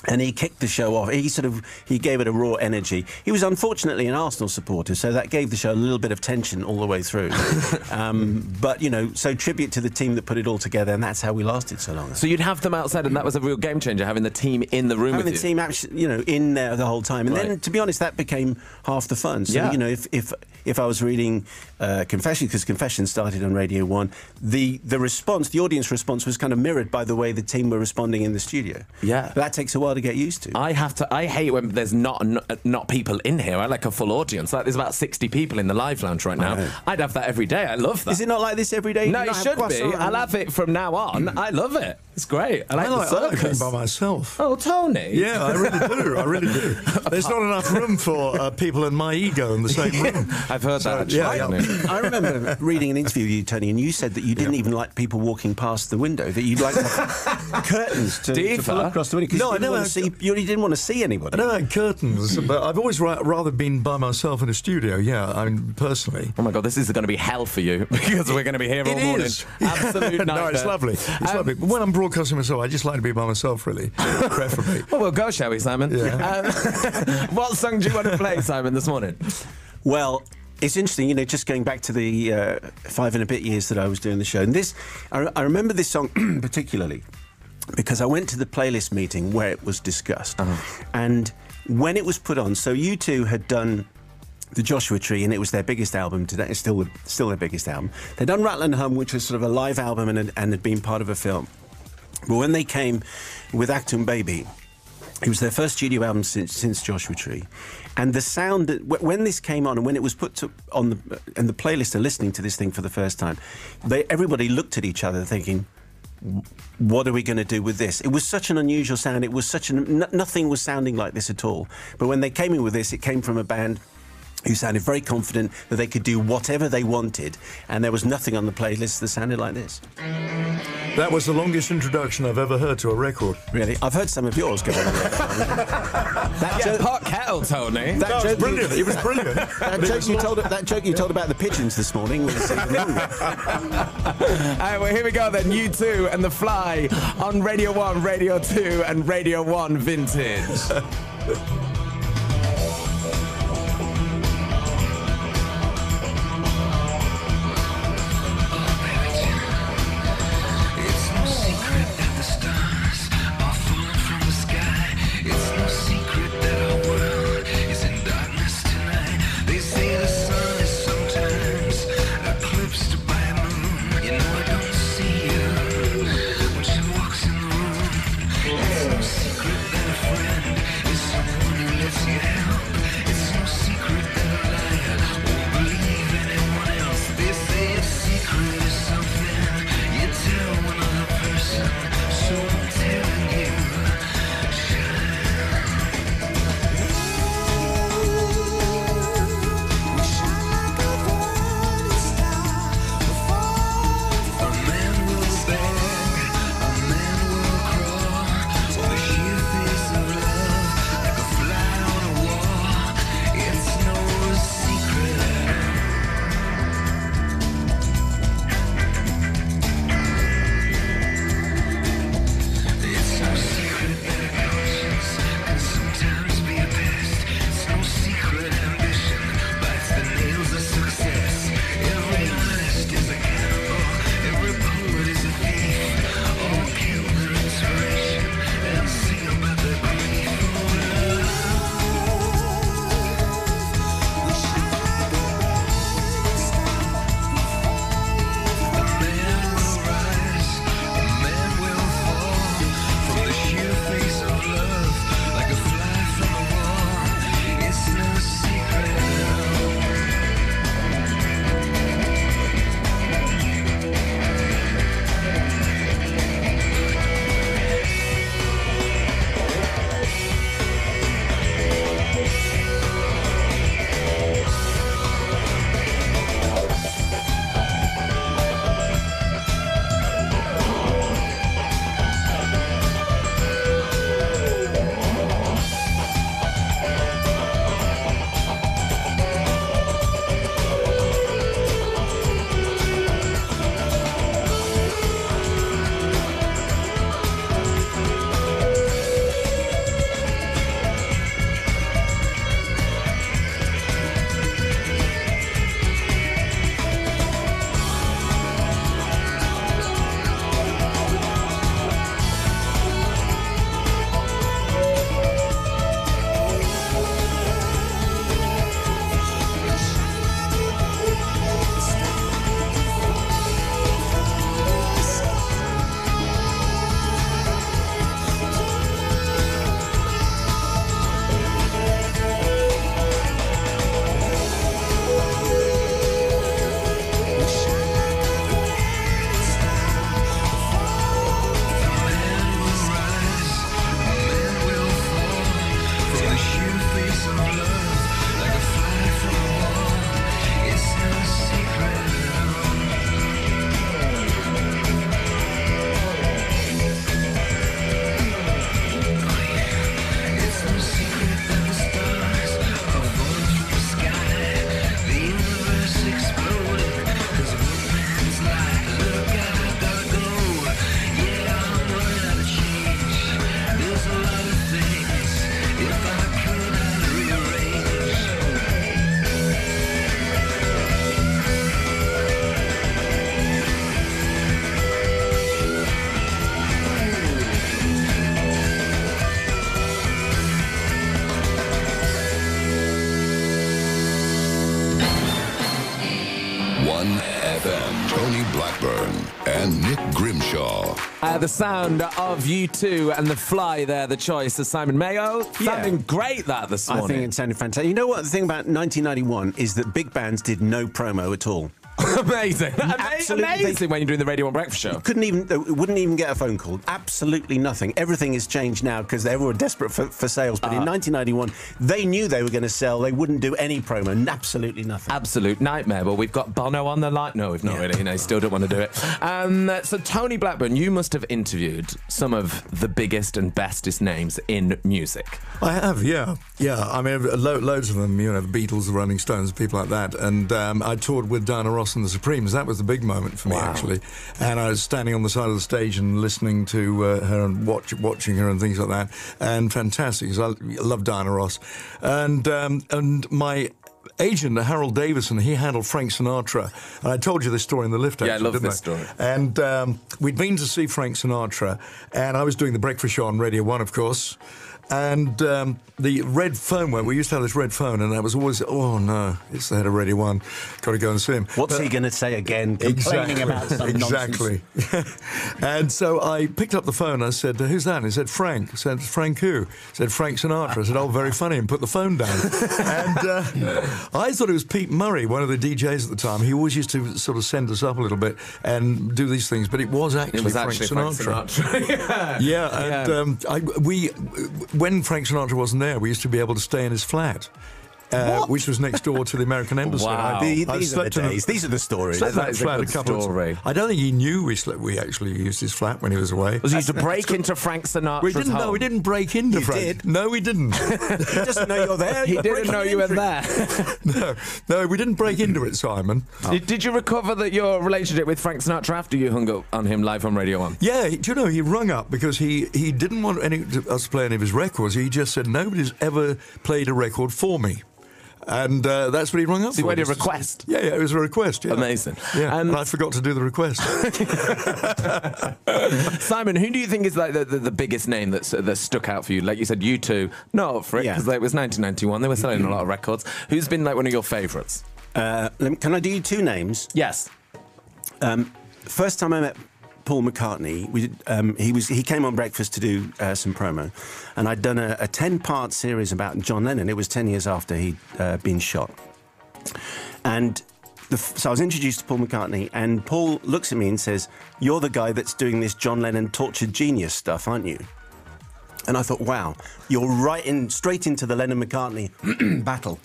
and he kicked the show off. He sort of he gave it a raw energy. He was unfortunately an Arsenal supporter, so that gave the show a little bit of tension all the way through. [LAUGHS] um, but you know, so tribute to the team that put it all together, and that's how we lasted so long. So you'd have them outside, and that was a real game changer, having the team in the room Having the you. team, actually, you know, in there the whole time, and then to be honest, that became half the fun. So Yeah. you know, if if if I was reading uh, Confession, because Confession started on Radio One, the the response, the audience response, was kind of mirrored by the way the team were responding in the studio. Yeah. But that takes a while to get used to. I have to. I hate when there's not, not not people in here. I like a full audience. Like there's about sixty people in the live lounge right now. know. I'd have that every day. I love that. Is it not like this every day? No, it should be. I'll and- have it from now on. I love it. It's great. I like, I like, the I like circus. by myself. Oh, Tony. Yeah, I really do. I really do. [LAUGHS] There's not enough room for uh, people and my ego in the same [LAUGHS] room. I've heard that. Actually. yeah, yeah. I remember reading an interview with you, Tony, and you said that you didn't even like people walking past the window. That you'd like to have [LAUGHS] curtains to, to Diva? pull across the window. 'cause No, you I never see. You didn't want to see anybody. I don't have curtains, but I've always ra- rather been by myself in a studio. Yeah, I mean, personally. Oh my god, this is going to be hell for you [LAUGHS] because we're going to be here all It morning. is. [LAUGHS] Absolute no, it's lovely. It's Um, lovely. But when I'm broadcasting myself, I just like to be by myself, really, preferably. Well, we'll go, shall we, Simon? Yeah. Um, what song do you want to play, Simon, this morning? Well, it's interesting, you know, just going back to the uh, five and a bit years that I was doing the show. And this, I, I remember this song [CLEARS THROAT] particularly because I went to the playlist meeting where it was discussed. And when it was put on, so U2 had done the Joshua Tree, and it was their biggest album today. It's still still their biggest album. They'd done Rattle and Hum, which was sort of a live album and had, and had been part of a film. But when they came with Achtung Baby, it was their first studio album since since Joshua Tree, and the sound that wh- when this came on and when it was put to, on the and the playlist are listening to this thing for the first time, they everybody looked at each other thinking. What are we going to do with this? It was such an unusual sound. It was such an n- nothing was sounding like this at all. But when they came in with this, it came from a band who sounded very confident that they could do whatever they wanted, and there was nothing on the playlist that sounded like this. That was the longest introduction I've ever heard to a record. Really, I've heard some of yours go on. [LAUGHS] that Yeah, pot kettle, Tony. That No, it was joke brilliant. It was [LAUGHS] brilliant. that joke you told. That joke you told about the pigeons this morning was [LAUGHS] even longer. All right, well, here we go then. U2 and The Fly on Radio 1, Radio 2, and Radio 1 Vintage. The sound of U2 and the fly there, the choice of Simon Mayo. Sounding great that this morning. I think it sounded fantastic. You know what? The thing about 1991 is that big bands did no promo at all. [LAUGHS] amazing. Ama- Absolutely. Amazing when you're doing the Radio 1 Breakfast Show. Couldn't even, wouldn't even get a phone call. Absolutely nothing. Everything has changed now because they were desperate for, for sales. But Uh. in 1991, they knew they were going to sell. They wouldn't do any promo. Absolutely nothing. Absolute nightmare. But we've got Bono on the line. No, we've not really. No, still don't want to do it. Um, so, Tony Blackburn, you must have interviewed some of the biggest and bestest names in music. I have, yeah, yeah. I mean, lo- loads of them. You know, the Beatles, the Rolling Stones, people like that. And um, I toured with Diana Ross the Supremes. That was the big moment for me, Wow. actually. And I was standing on the side of the stage and listening to uh, her and watch, watching her and things like that. And fantastic, because I love Diana Ross. And um, and my. Agent Harold Davison, he handled Frank Sinatra, and I told you this story in the lift. Yeah, I actually, love didn't this story. And um, we'd been to see Frank Sinatra, and I was doing the breakfast show on Radio One, of course. And um, the red phone went. We used to have this red phone, and I was always, oh no, it's the head of Radio One. Got to go and see him. What's But- he going to say again? [LAUGHS] Complaining Exactly. about some exactly. [LAUGHS] and so I picked up the phone. I said, "Who's that?" And he said, "Frank." I said, "Frank who?" He said, "Frank Sinatra." I said, "Oh, very funny," and put the phone down. [LAUGHS] and uh, I thought it was Pete Murray, one of the DJs at the time. He always used to sort of send us up a little bit and do these things, but it was actually, was Frank actually Frank Sinatra. Sinatra. yeah, and Yeah. Um, I, we, when Frank Sinatra wasn't there, we used to be able to stay in his flat. Uh, which was next door to the American Embassy. Wow. I- The- I these are the slept in a- These are the stories. slept in That that is a flat good couple of- story. I don't think he knew we slept. We actually used his flat when he was away. Was he used to [LAUGHS] break into Frank Sinatra's We didn't home? know. We didn't break into You Frank. did. No, we didn't. [LAUGHS] He doesn't know you're there. He didn't know you were there. [LAUGHS] no, no, we didn't break into it, Simon. Did, did you recover that your relationship with Frank Sinatra after you hung up on him live on Radio 1? Yeah, do you know he rung up because he, he didn't want any us to play any of his records. He just said nobody's ever played a record for me. And uh, that's what he rung up So you for. made a request? Yeah, yeah, it was a request. Yeah. Amazing. Yeah, Um, and I forgot to do the request. [LAUGHS] Simon, who do you think is like the, the, the biggest name that's that stuck out for you? Like you said, U2, not up for it Yeah. because it was 1991. They were selling a lot of records. Who's been like one of your favourites? Uh, can I do you two names? Yes. Um, first time I met Paul McCartney, we um, he was he came on Breakfast to do uh, some promo, and I'd done a, a ten part series about John Lennon. It was ten years after he'd uh, been shot, and the, so I was introduced to Paul McCartney, and Paul looks at me and says, "You're the guy that's doing this John Lennon tortured genius stuff, aren't you?" And I thought, "Wow, you're right in straight into the Lennon McCartney [CLEARS THROAT] battle."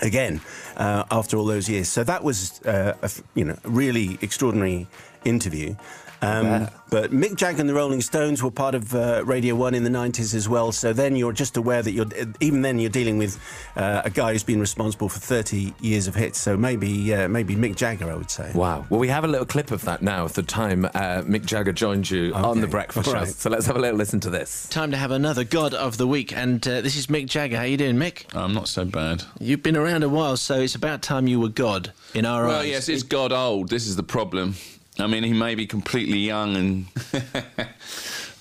again uh, after all those years. So that was uh, a you know really extraordinary interview. Um, but Mick Jagger and the Rolling Stones were part of uh, Radio One in the '90s as well. So then you're just aware that you're even then you're dealing with uh, a guy who's been responsible for 30 years of hits. So maybe uh, maybe Mick Jagger, I would say. Wow. Well, we have a little clip of that now of the time uh, Mick Jagger joined you on the breakfast All show. So let's have a little listen to this. Time to have another God of the Week, and uh, this is Mick Jagger. How you doing, Mick? I'm not so bad. You've been around a while, so it's about time you were God in our well, eyes. yes, it's God old. This is the problem. I mean, he may be completely young and. [LAUGHS]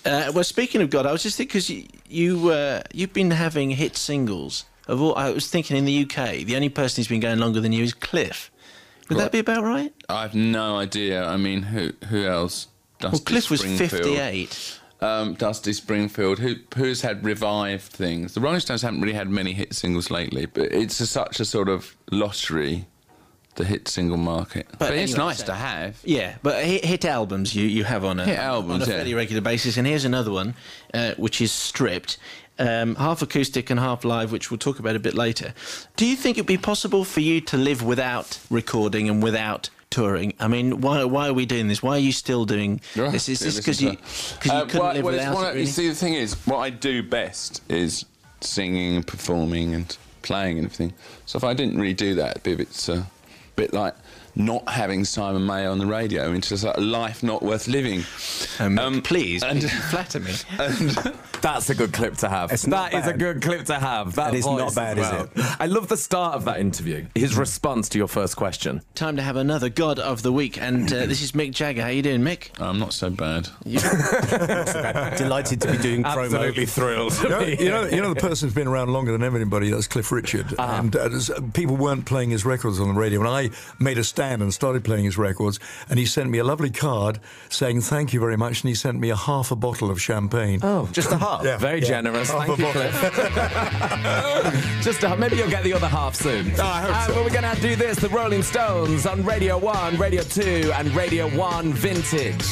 Uh, well, speaking of God, I was just thinking because you, you uh, you've been having hit singles. Of all, I was thinking in the UK, the only person who's been going longer than you is Cliff. Would that be about right? I've no idea. I mean, who who else? Dusty Cliff was. 58. Um, Dusty Springfield, who who's had revived things. The Rolling Stones haven't really had many hit singles lately, but it's a, such a sort of lottery, the hit single market. But, it's anyway, nice so- to have. Yeah, but hit, hit albums you, you have on a Hit albums, on a yeah. fairly regular basis. And here's another one, uh, which is stripped, um, half acoustic and half live, which we'll talk about a bit later. Do you think it'd be possible for you to live without recording and without touring? I mean, why why are we doing this? Why are you still doing Right, this? Is this because to you that. because you Uh, couldn't well, live well, without one it? Really? You see, the thing is, what I do best is singing and performing and playing and everything. So if I didn't really do that, it'd be a bit, uh, bit like not having Simon Mayo on the radio. I mean, it's just like a life not worth living. Um, please, and, flatter me. [LAUGHS] And, [LAUGHS] That's a good clip to have. It's That not is a good clip to have. That, That is not voice as bad, is it? I love the start of that interview. His response to your first question. Time to have another God of the Week, and uh, this is Mick Jagger. How you doing, Mick? I'm not so bad. [LAUGHS] Delighted to be doing promo. Absolutely thrilled. to You know, you know, you know the person who's been around longer than anybody. That's Cliff Richard, and uh, people weren't playing his records on the radio. And I made a stand and started playing his records, and he sent me a lovely card saying thank you very much, and he sent me a half a bottle of champagne. Oh, Just a half. Yeah. Very Yeah. generous. Half Thank a you, bottle. Cliff. [LAUGHS] Just a, half. maybe you'll get the other half soon. Oh, I hope Uh, so. Well, we're going to do this the Rolling Stones on Radio 1, Radio 2, and Radio 1 Vintage.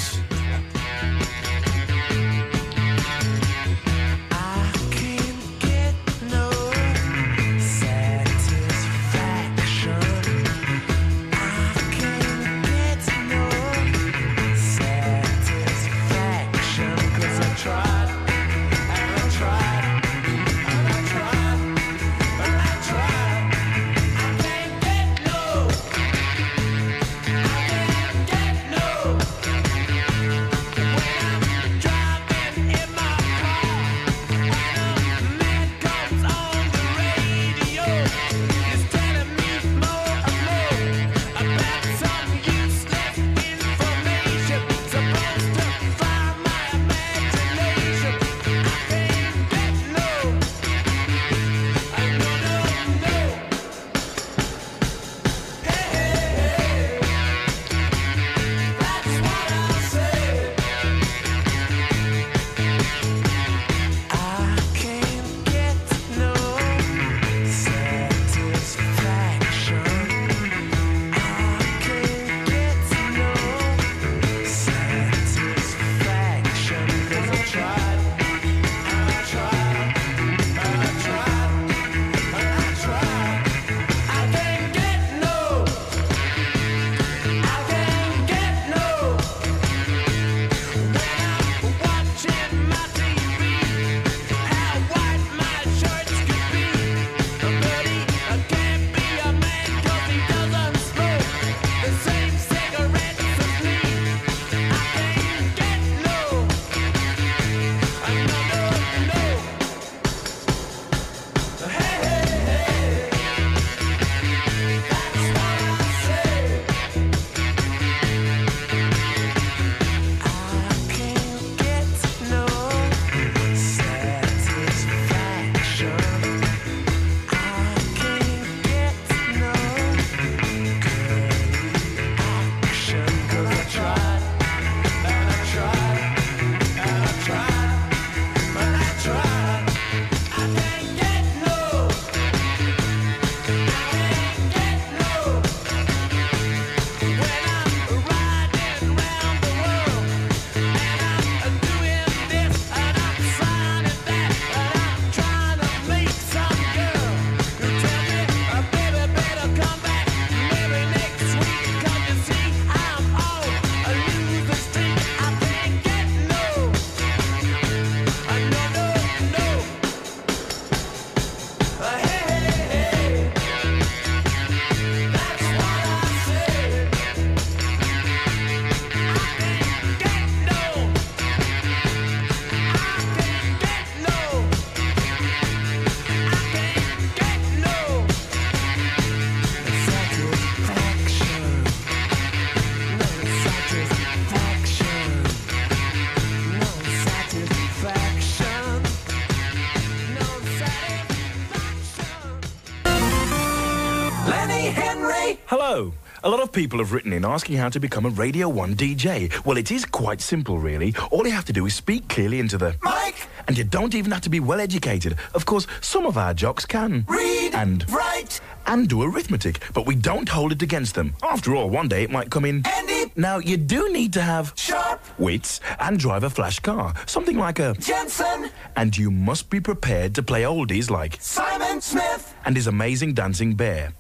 People have written in asking how to become a Radio 1 DJ. Well, it is quite simple, really. All you have to do is speak clearly into the mic. And you don't even have to be well educated. Of course, some of our jocks can read and write and do arithmetic, but we don't hold it against them. After all, one day it might come in handy. Now, you do need to have sharp wits and drive a flash car, something like a Jensen. And you must be prepared to play oldies like Simon Smith and his amazing dancing bear.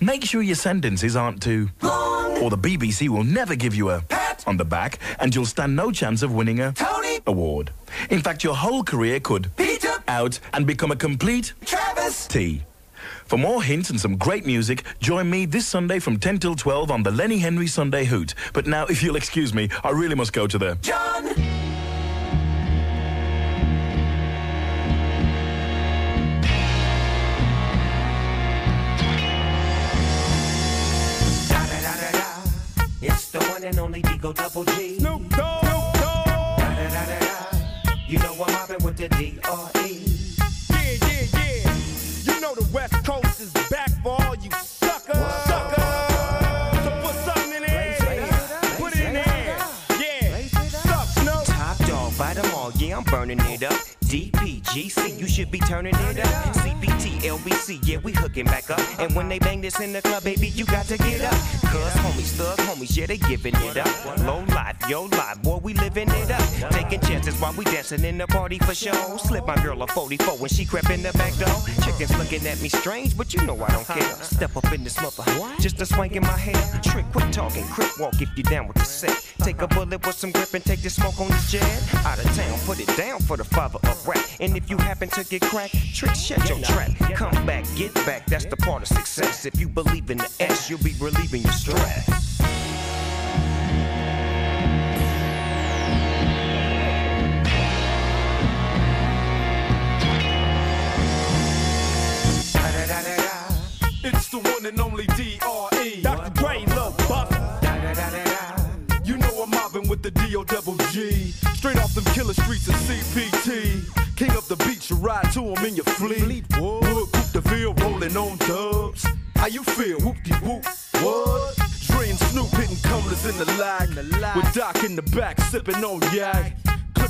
Make sure your sentences aren't too long, or the BBC will never give you a pat on the back, and you'll stand no chance of winning a Tony Award. In fact, your whole career could peter out and become a complete Travis T. For more hints and some great music, join me this Sunday from 10 till 12 on the Lenny Henry Sunday Hoot. But now, if you'll excuse me, I really must go to the John only D.O. Double G. Snoop Dogg. Snoop Dogg. Da da da da. You know I'm mobbing with the D.R.E. Yeah, yeah, yeah. You know the West Coast is back for all you suckers. Suckers. So put something in there. Put it in there. Yeah. Top dog, bite 'em all, yeah, I'm burning it up. DPGC, you should be turning it up. CBT, LBC, yeah, we hooking back up. And when they bang this in the club, baby, you got to get up. Cuz homies, thug homies, yeah, they giving it up. Low life, yo life, boy, we living it up. Taking chances while we dancing in the party for show. Slip my girl a 44 when she crept in the back door. Chickens looking at me strange, but you know I don't care. Step up in this mother, just a swank in my hair. Trick, quit talking, crip walk if you down with the set. Take a bullet with some grip and take the smoke on the jet. Out of town, put it down for the father of rap. And if you happen to get cracked, trick, shut your trap. Come back, get back, that's the part of success. If you believe in the S, you'll be relieving your stress. It's the one and only D.R.E. Dr. Dre, Love Buff. You know I'm mobbing with the D.O. double G. Straight off them killer streets of CPT. King up the beach, you ride to him in your fleet. Wood, Coupe de Ville, rolling on dubs. How you feel? Whoop de whoop. What? Dre and Snoop hitting cumblers in the lag. With Doc in the back, sipping on yak.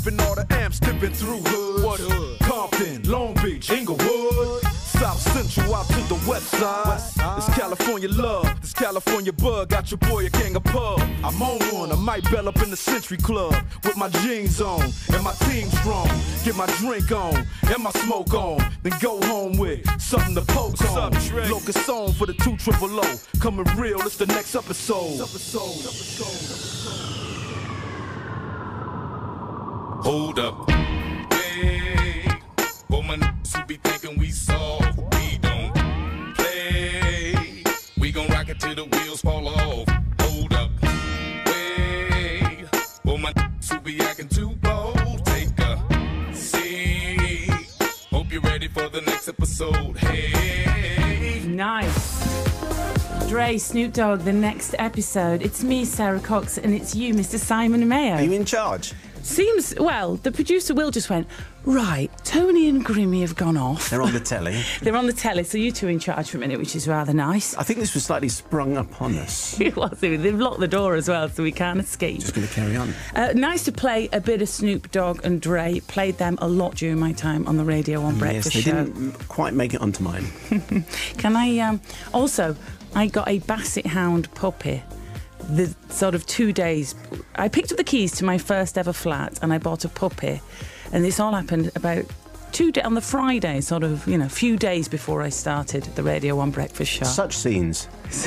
All the amps, dipping through hoods. What hood? Compton, Long Beach, Inglewood. South Central out to the west side. It's California love, it's California bug. Got your boy a gang of pub. I'm on one, I might bell up in the Century Club with my jeans on and my team strong. Get my drink on and my smoke on, then go home with something to poke on. Locust on for the two triple O. Coming real, it's the next episode. Hold up. Wait. For my niggas who be thinking we soft, we don't play. We gon' rock it till the wheels fall off. Hold up. Wait. For my niggas who be acting too bold, take a seat. Hope you're ready for the next episode. Hey. Nice. Dre, Snoop Dogg, the next episode. It's me, Sara Cox, and it's you, Mr. Simon Mayo. Are you in charge? Seems, well, the producer Will just went, right, Tony and Grimmy have gone off. They're on the telly. [LAUGHS] They're on the telly, so you two in charge for a minute, which is rather nice. I think this was slightly sprung upon us. [LAUGHS] It was. They've locked the door as well, so we can't escape. Just going to carry on. Uh, nice to play a bit of Snoop Dogg and Dre. Played them a lot during my time on the radio on Breakfast yes, they Show. didn't quite make it onto mine. [LAUGHS] Can I um, also? I got a Basset Hound puppy. The sort of two days, I picked up the keys to my first ever flat, and I bought a puppy, and this all happened about two da on the Friday, sort of you know, a few days before I started the Radio One Breakfast Show. Such scenes. [LAUGHS]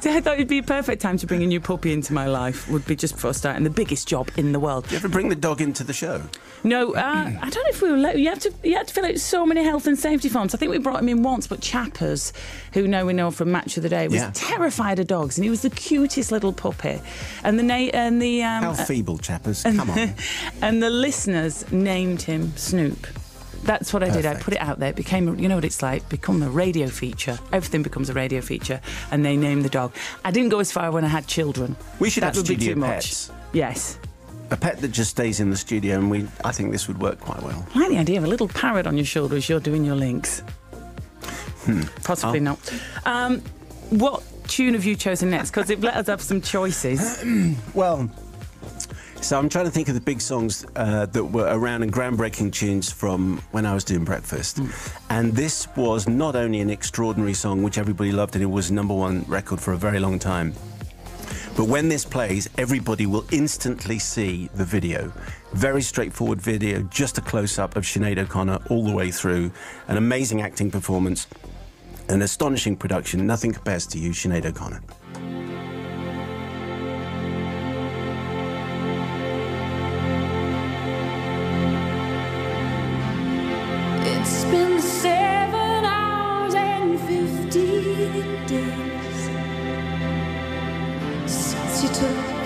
So I thought it'd be a perfect time to bring a new puppy into my life. Would be just before starting the biggest job in the world. Do you ever bring the dog into the show? No, uh, I don't know if we were. Let, you have to. You have to fill out so many health and safety forms. I think we brought him in once, but Chappers, who know we know from Match of the Day, was Yeah. terrified of dogs, and he was the cutest little puppy. And the na- and the um, How feeble, chappers. and, [LAUGHS] Come on. and the listeners named him Snoop. That's what I did. I put it out there. It became, you know what it's like, become a radio feature. Everything becomes a radio feature, and they named the dog. I didn't go as far when I had children. We should that have would be too much. pets. Yes. A pet that just stays in the studio, and we. I think this would work quite well. I like the idea of a little parrot on your shoulder as you're doing your links. Hmm. Possibly Oh. not. Um, what tune have you chosen next? Because it let us have some choices. [CLEARS THROAT] well, so I'm trying to think of the big songs uh, that were around and groundbreaking tunes from when I was doing breakfast. And this was not only an extraordinary song, which everybody loved, and it was number one record for a very long time. But when this plays, everybody will instantly see the video. Very straightforward video, just a close up of Sinead O'Connor all the way through. An amazing acting performance, an astonishing production. Nothing compares to you, Sinead O'Connor.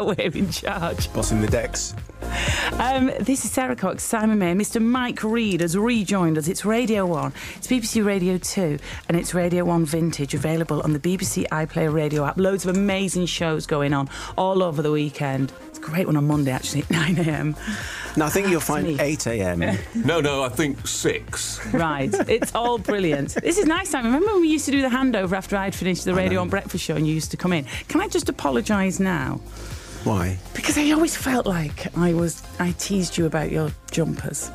you we're in charge. Bossing the decks. Um, this is Sara Cox, Simon May. Mr. Mike Read has rejoined us. It's Radio 1, it's BBC Radio 2, and it's Radio 1 Vintage, available on the BBC iPlayer radio app. Loads of amazing shows going on all over the weekend. It's a great one on Monday, actually, at 9am. No, I think you'll find 8 a.m. [LAUGHS] No, no, I think six. Right, it's all brilliant. This is nice, Simon. Remember when we used to do the handover after I'd finished the Radio 1 breakfast show and you used to come in? Can I just apologise now? Why? Because I always felt like I was I teased you about your jumpers.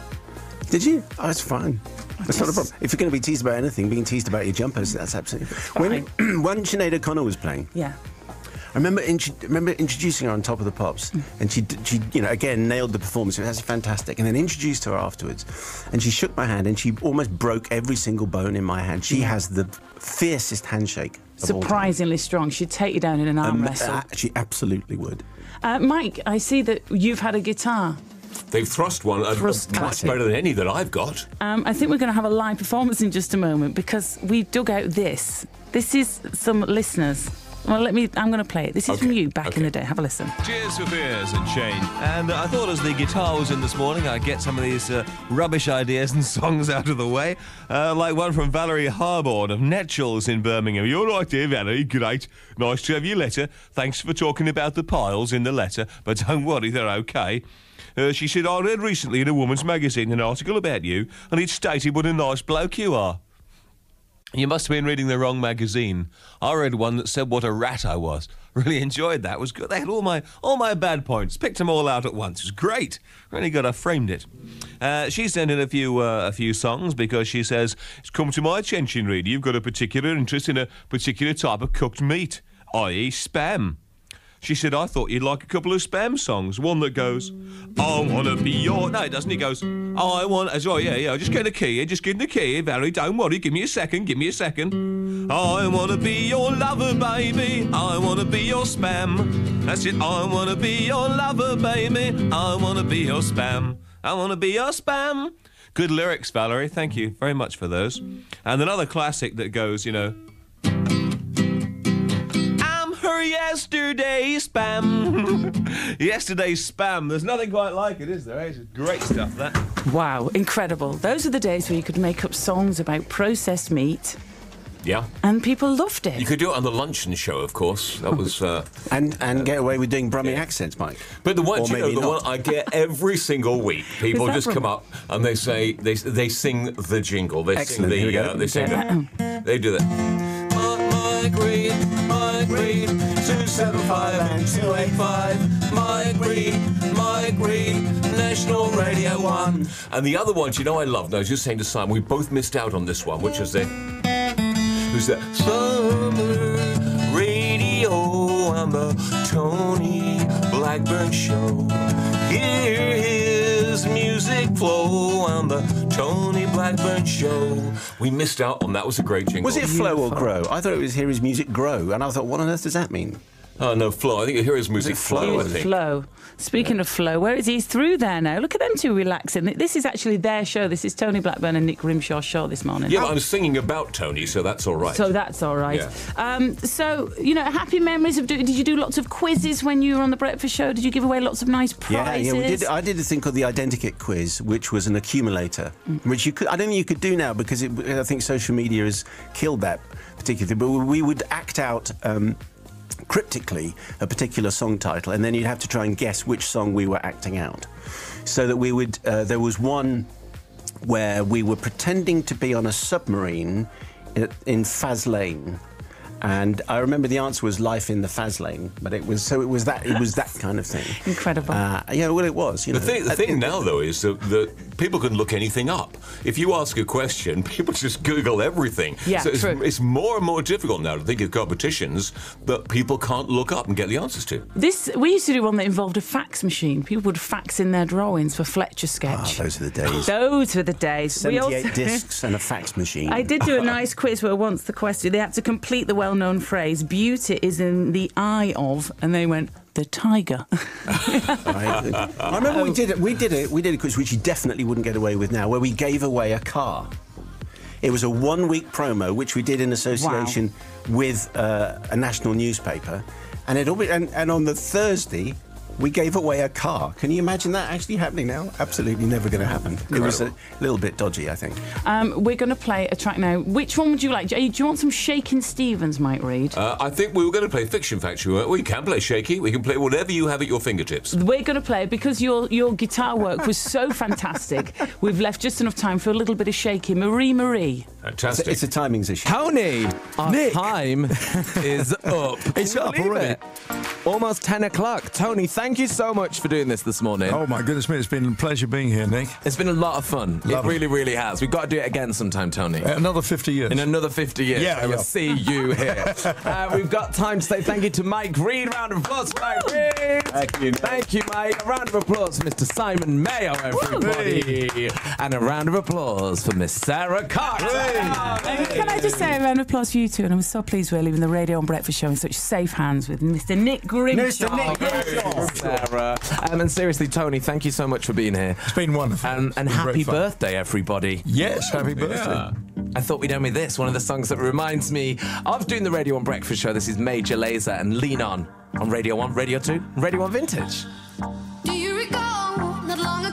Did you? Oh, it's fine. That's not a problem. If you're going to be teased about anything, being teased about your jumpers, that's absolutely fine. When, [CLEARS THROAT] when Sinead O'Connor was playing, Yeah. I remember intro- remember introducing her on Top of the Pops, and she she you know again nailed the performance. It was fantastic, and then introduced her afterwards, and she shook my hand, and she almost broke every single bone in my hand. She has the fiercest handshake. Of all time. Surprisingly strong. She'd take you down in an arm Um, wrestle. uh, she absolutely would. Uh, Mike, I see that you've had a guitar. They've thrust one uh, Thrust much better than any that I've got. Um, I think we're going to have a live performance in just a moment because we dug out this. This is some listeners. Well, let me. I'm going to play it. This is from you back in the day. Have a listen. Tears for Fears and change. And uh, I thought as the guitar was in this morning, I'd get some of these uh, rubbish ideas and [LAUGHS] songs out of the way. Uh, like one from Valerie Harborn of Nechells in Birmingham. You're right dear Valerie. Great. Nice to have your letter. Thanks for talking about the piles in the letter, but [LAUGHS] don't worry, they're okay. Uh, she said, I read recently in a woman's magazine an article about you, and it stated what a nice bloke you are. You must have been reading the wrong magazine. I read one that said what a rat I was. [LAUGHS] Really enjoyed that. It was good. They had all my all my bad points. Picked them all out at once. It was great. Really good. I framed it. Uh, she sent in a few uh, a few songs because she says it's come to my attention. Really, you've got a particular interest in a particular type of cooked meat, i.e., spam. She said, I thought you'd like a couple of spam songs. One that goes, I wanna be your. No, it doesn't. It goes, I want. As well, yeah, yeah. Just get the key here. Just give the key here, Valerie. Don't worry. Give me a second. Give me a second. I wanna be your lover, baby. I wanna be your spam. That's it. I wanna be your lover, baby. I wanna be your spam. I wanna be your spam. Good lyrics, Valerie. Thank you very much for those. And another classic that goes, you know. I'm yesterday spam. [LAUGHS] yesterday spam. There's nothing quite like it, is there? eh? It's great stuff, that. Wow, incredible. Those are the days where you could make up songs about processed meat, Yeah. and people loved it. You could do it on the luncheon show, of course. That was. Uh, [LAUGHS] and and get away with doing Brummie accents, Mike. But the one, you know, the not. one I get every single week, [LAUGHS] people just from? come up and they say they they sing the jingle. They Excellent, sing here we the go. uh, they sing Yeah. the, they do that. [CLEARS THROAT] Mike Read, migrate, 275 and 285. Mike Read, migrate, National Radio 1. And the other ones, you know, I love. And I was just saying to Simon, we both missed out on this one, which is the who's that? Summer radio on the Tony Blackburn Show. Hear his music flow on the Tony Blackburn Show. We missed out on that. Was a great jingle. Was it flow or grow? I thought it was hear his music grow, and I thought, what on earth does that mean? Oh no, flow. I think you hear his music flow. I think. Flow. Speaking of flow, where is he? He's through there now. Look at them two relaxing. This is actually their show. This is Tony Blackburn and Nick Grimshaw's show this morning. Yeah, but I'm singing about Tony, so that's all right. So that's all right. Yeah. Um, so you know, happy memories of. Do- did you do lots of quizzes when you were on the breakfast show? Did you give away lots of nice prizes? yeah, we did. I did a thing called the Identikit quiz, which was an accumulator, Mm. which you could. I don't think you could do now because it, I think social media has killed that particular thing. But we would act out. Um, cryptically a particular song title and then you'd have to try and guess which song we were acting out. So that we would uh, there was one where we were pretending to be on a submarine in, Faz Lane and I remember the answer was life in the Faz Lane, but it was so it was that it was that kind of thing. [LAUGHS] Incredible. Uh, yeah, well, it was. You The know, thing, the Uh, thing now, though, is that, that people can look anything up. If you ask a question, [LAUGHS] people just Google everything. Yeah, so it's, true. it's more and more difficult now to think of competitions that people can't look up and get the answers to. This we used to do one that involved a fax machine. People would fax in their drawings for Fletcher sketch. Ah, those are the days. Those were the days. We Seventy-eight also- discs and a fax [LAUGHS] machine. I did do a nice quiz where once the question they had to complete the well-known phrase "Beauty is in the eye of," and they went the tiger. I, [LAUGHS] I remember we did it. We did it. We did a quiz which you definitely wouldn't get away with now, where we gave away a car. It was a one-week promo which we did in association with uh, a national newspaper, and it and, and on the Thursday. We gave away a car. Can you imagine that actually happening now? Absolutely never going to happen. It was a little bit dodgy, I think. Um, we're going to play a track now. Which one would you like? Do you, do you want some Shakin' Stevens, Mike Read? Uh, I think we were going to play Fiction Factory. weren't We We can play Shaky. We can play whatever you have at your fingertips. We're going to play because your your guitar work was so [LAUGHS] fantastic. We've left just enough time for a little bit of shaky. Marie Marie. Fantastic. It's a timings issue. Tony, our time [LAUGHS] is up. It's up already. it? Almost 10 o'clock. Tony, thank you so much for doing this this morning. Oh my goodness me, it's been a pleasure being here, Nick. It's been a lot of fun. Love it it. really, really has. We've got to do it again sometime, Tony. Another 50 years. In another 50 years, Yeah, I will yeah. see you [LAUGHS] here. uh, we've got time to say thank you to Mike Read. Round of applause for Mike Read. Thank you. Thank you, Mike. A round of applause for Mr. Simon Mayo, everybody. And a round of applause for Miss Sarah Carter. Uh, Can I just say a round of applause for you two? And I'm so pleased we're leaving the radio and breakfast show in such safe hands with Mr. Nick Grimshaw. Mr. Nick Grimshaw. Sara. Um, and seriously, Tony, thank you so much for being here. It's been wonderful. Um, and Been happy birthday, everybody. Yes, happy birthday. I thought we'd end with this, one of the songs that reminds me of doing the Radio 1 Breakfast Show. This is Major Lazer and Lean On on Radio 1, Radio 2, Radio 1 Vintage. Do you recall not long ago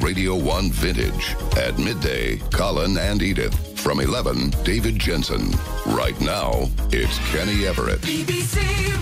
Radio 1 Vintage. At midday, Colin and Edith. From 11, David Jensen. Right now, it's Kenny Everett. BBC Radio 1 Vintage.